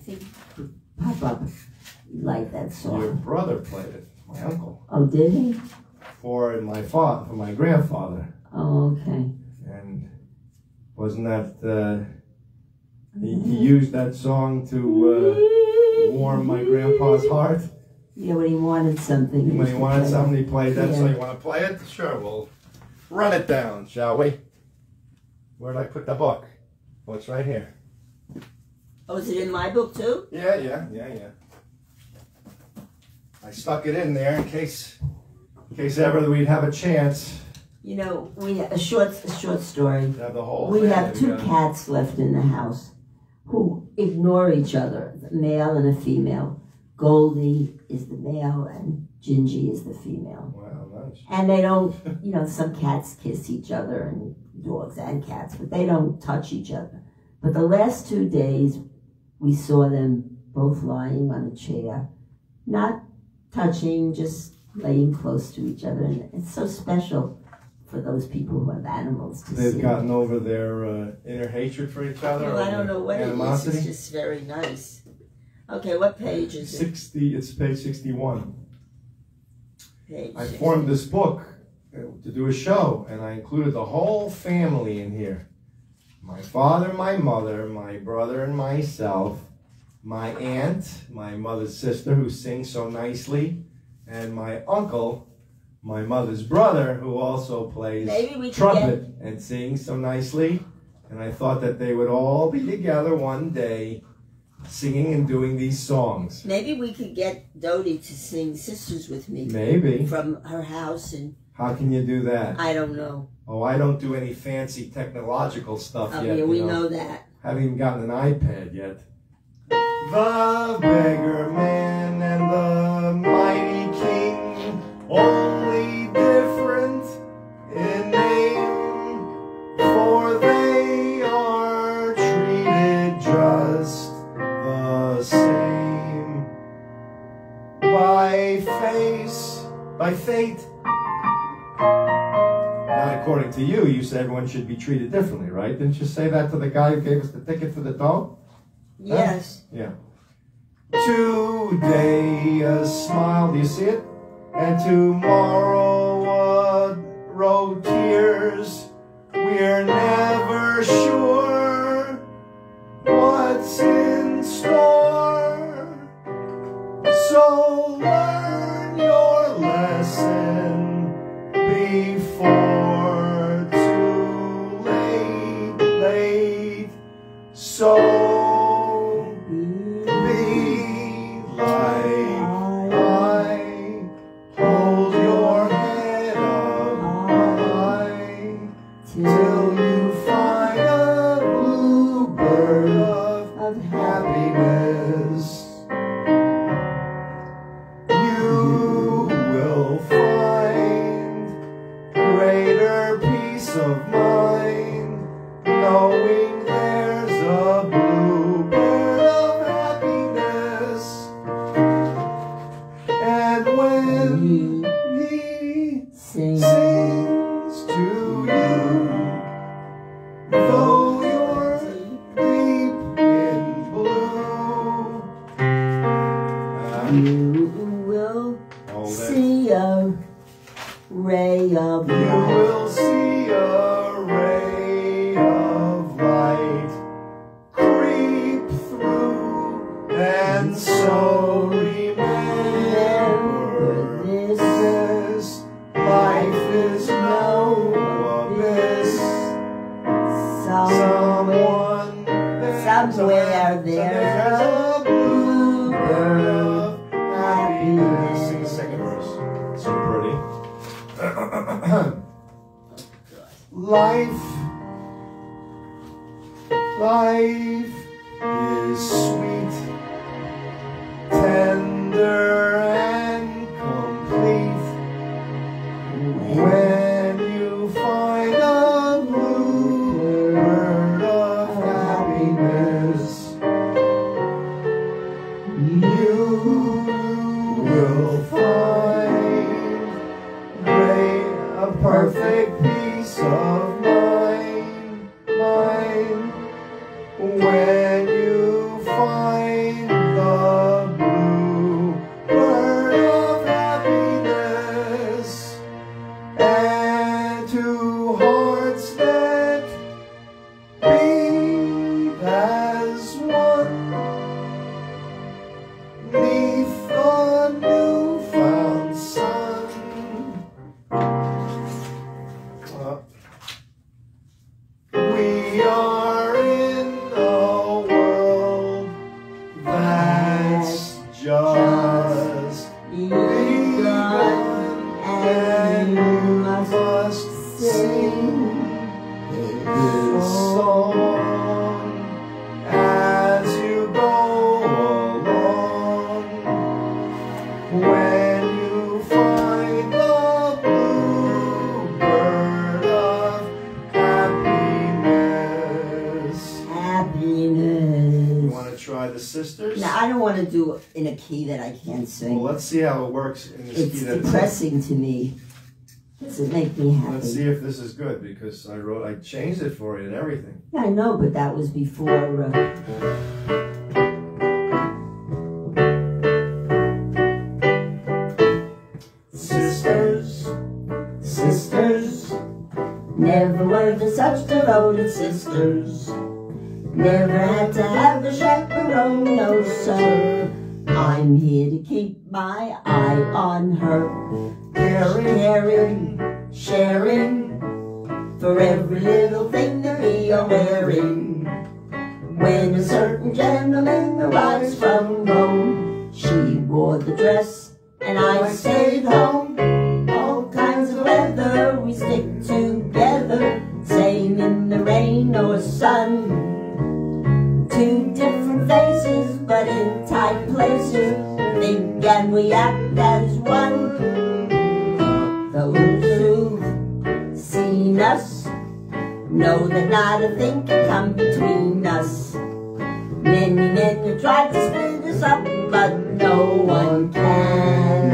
Speaker 2: think Papa liked that song.
Speaker 1: Your
Speaker 2: song.
Speaker 1: brother played it. My uncle.
Speaker 2: Oh, did he?
Speaker 1: For my father, for my grandfather.
Speaker 2: Oh, okay.
Speaker 1: And wasn't that uh, he, he used that song to uh, warm my grandpa's heart?
Speaker 2: Yeah, when he wanted something.
Speaker 1: When
Speaker 2: used
Speaker 1: he
Speaker 2: to
Speaker 1: wanted
Speaker 2: play
Speaker 1: something, he played that. So
Speaker 2: Yeah.
Speaker 1: you want to play it? Sure, we'll run it down, shall we? Where did I put the book? Oh, it's right here.
Speaker 2: Oh, is it in my book too?
Speaker 1: Yeah, yeah, yeah, yeah. I stuck it in there in case, in case ever we'd have a chance
Speaker 2: You know, we a short a short story.
Speaker 1: to have the whole.
Speaker 2: We have two cats left in the house who ignore each other, a male and a female. Goldie is the male and Gingy is the female.
Speaker 1: Wow, nice.
Speaker 2: And they don't, you know, some cats kiss each other and dogs and cats, but they don't touch each other. But the last two days, we saw them both lying on a chair, not touching, just laying close to each other. And it's so special for those people who have animals to
Speaker 1: They've
Speaker 2: sing.
Speaker 1: gotten over their uh, inner hatred for each other.
Speaker 2: Well, I don't know what it is.
Speaker 1: animosity.
Speaker 2: It's just very nice. Okay, what page is it?
Speaker 1: Sixty. It's page sixty-one.
Speaker 2: Page
Speaker 1: I
Speaker 2: six.
Speaker 1: formed this book to do a show, and I included the whole family in here. My father, my mother, my brother, and myself. My aunt, my mother's sister, who sings so nicely, and my uncle, my mother's brother, who also plays
Speaker 2: Maybe we could
Speaker 1: trumpet and sings so nicely. And I thought that they would all be together one day, singing and doing these songs.
Speaker 2: Maybe we could get Dodie to sing Sisters with me
Speaker 1: Maybe.
Speaker 2: from her house, and
Speaker 1: How can you do that?
Speaker 2: I don't know.
Speaker 1: Oh, I don't do any fancy technological stuff
Speaker 2: Oh,
Speaker 1: yet.
Speaker 2: yeah,
Speaker 1: you
Speaker 2: we
Speaker 1: know.
Speaker 2: know that.
Speaker 1: Haven't even gotten an iPad yet. The beggar man and the mighty king, only different in name, for they are treated just the same. By face, by fate. According to you, you said everyone should be treated differently, right? Didn't you say that to the guy who gave us the ticket for the dog?
Speaker 2: Yes. Yeah.
Speaker 1: Today a smile, do you see it? And tomorrow a road tears. We're never sure what's in store. So tender see how it works in this
Speaker 2: It's
Speaker 1: key that it's in.
Speaker 2: depressing to me. Does it make me happy?
Speaker 1: Let's see if this is good because I wrote, I changed it for you and everything.
Speaker 2: Yeah, I know, but that was before. Uh, sisters, sisters, never were there such devoted sisters. Never had to have a chaperone, no sir. I'm here to keep my eye on her, caring, caring, sharing for every little thing that we are wearing. When a certain gentleman arrives from Rome, she wore the dress and I stayed home. All kinds of weather, we stick together, same in the rain or sun. Two different faces, but in tight places, think and we act as one. Those who've seen us know that not a thing can come between us. Many men have tried to split us up, but no one can.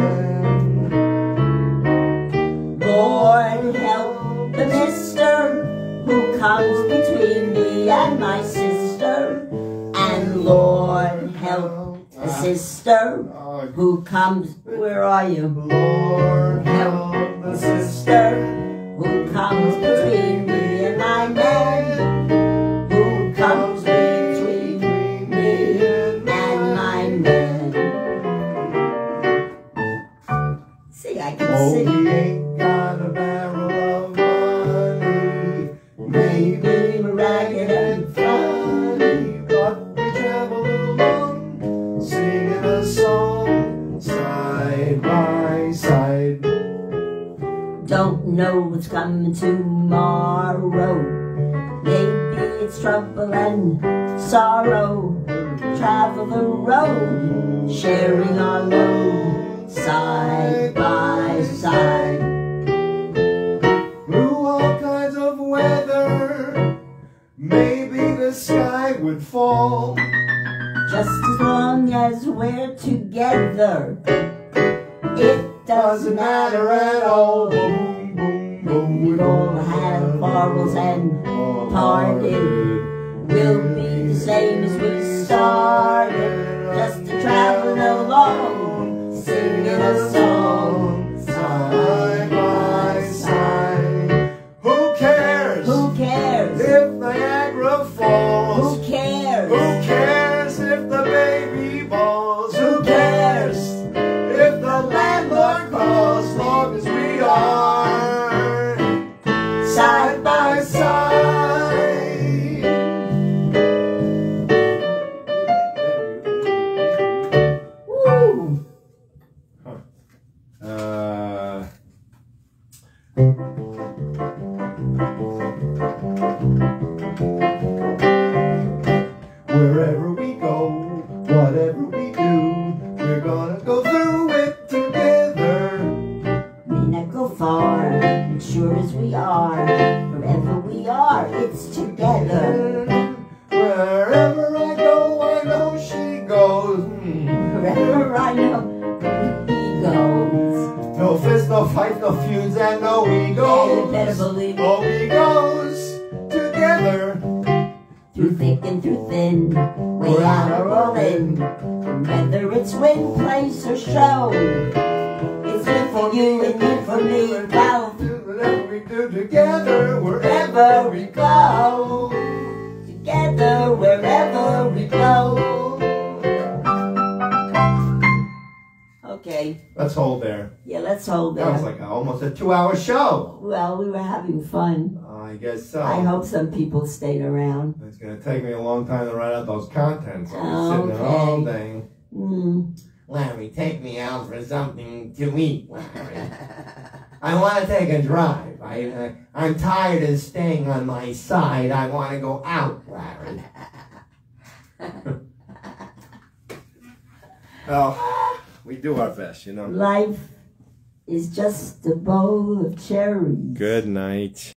Speaker 2: Lord help the mister who comes between me and my sister. And Lord help the sister who comes. Where are you?
Speaker 1: Lord,
Speaker 2: Help the sister who comes between sharing our load, people stayed around.
Speaker 1: It's gonna take me a long time to write out those contents. I'll be sitting there all day.
Speaker 2: Mm.
Speaker 3: Larry, take me out for something to eat, Larry. I want to take a drive. I, uh, I'm tired of staying on my side. I want to go out, Larry.
Speaker 1: Well, we do our best, you know.
Speaker 2: Life is just a bowl of cherries.
Speaker 1: Good night.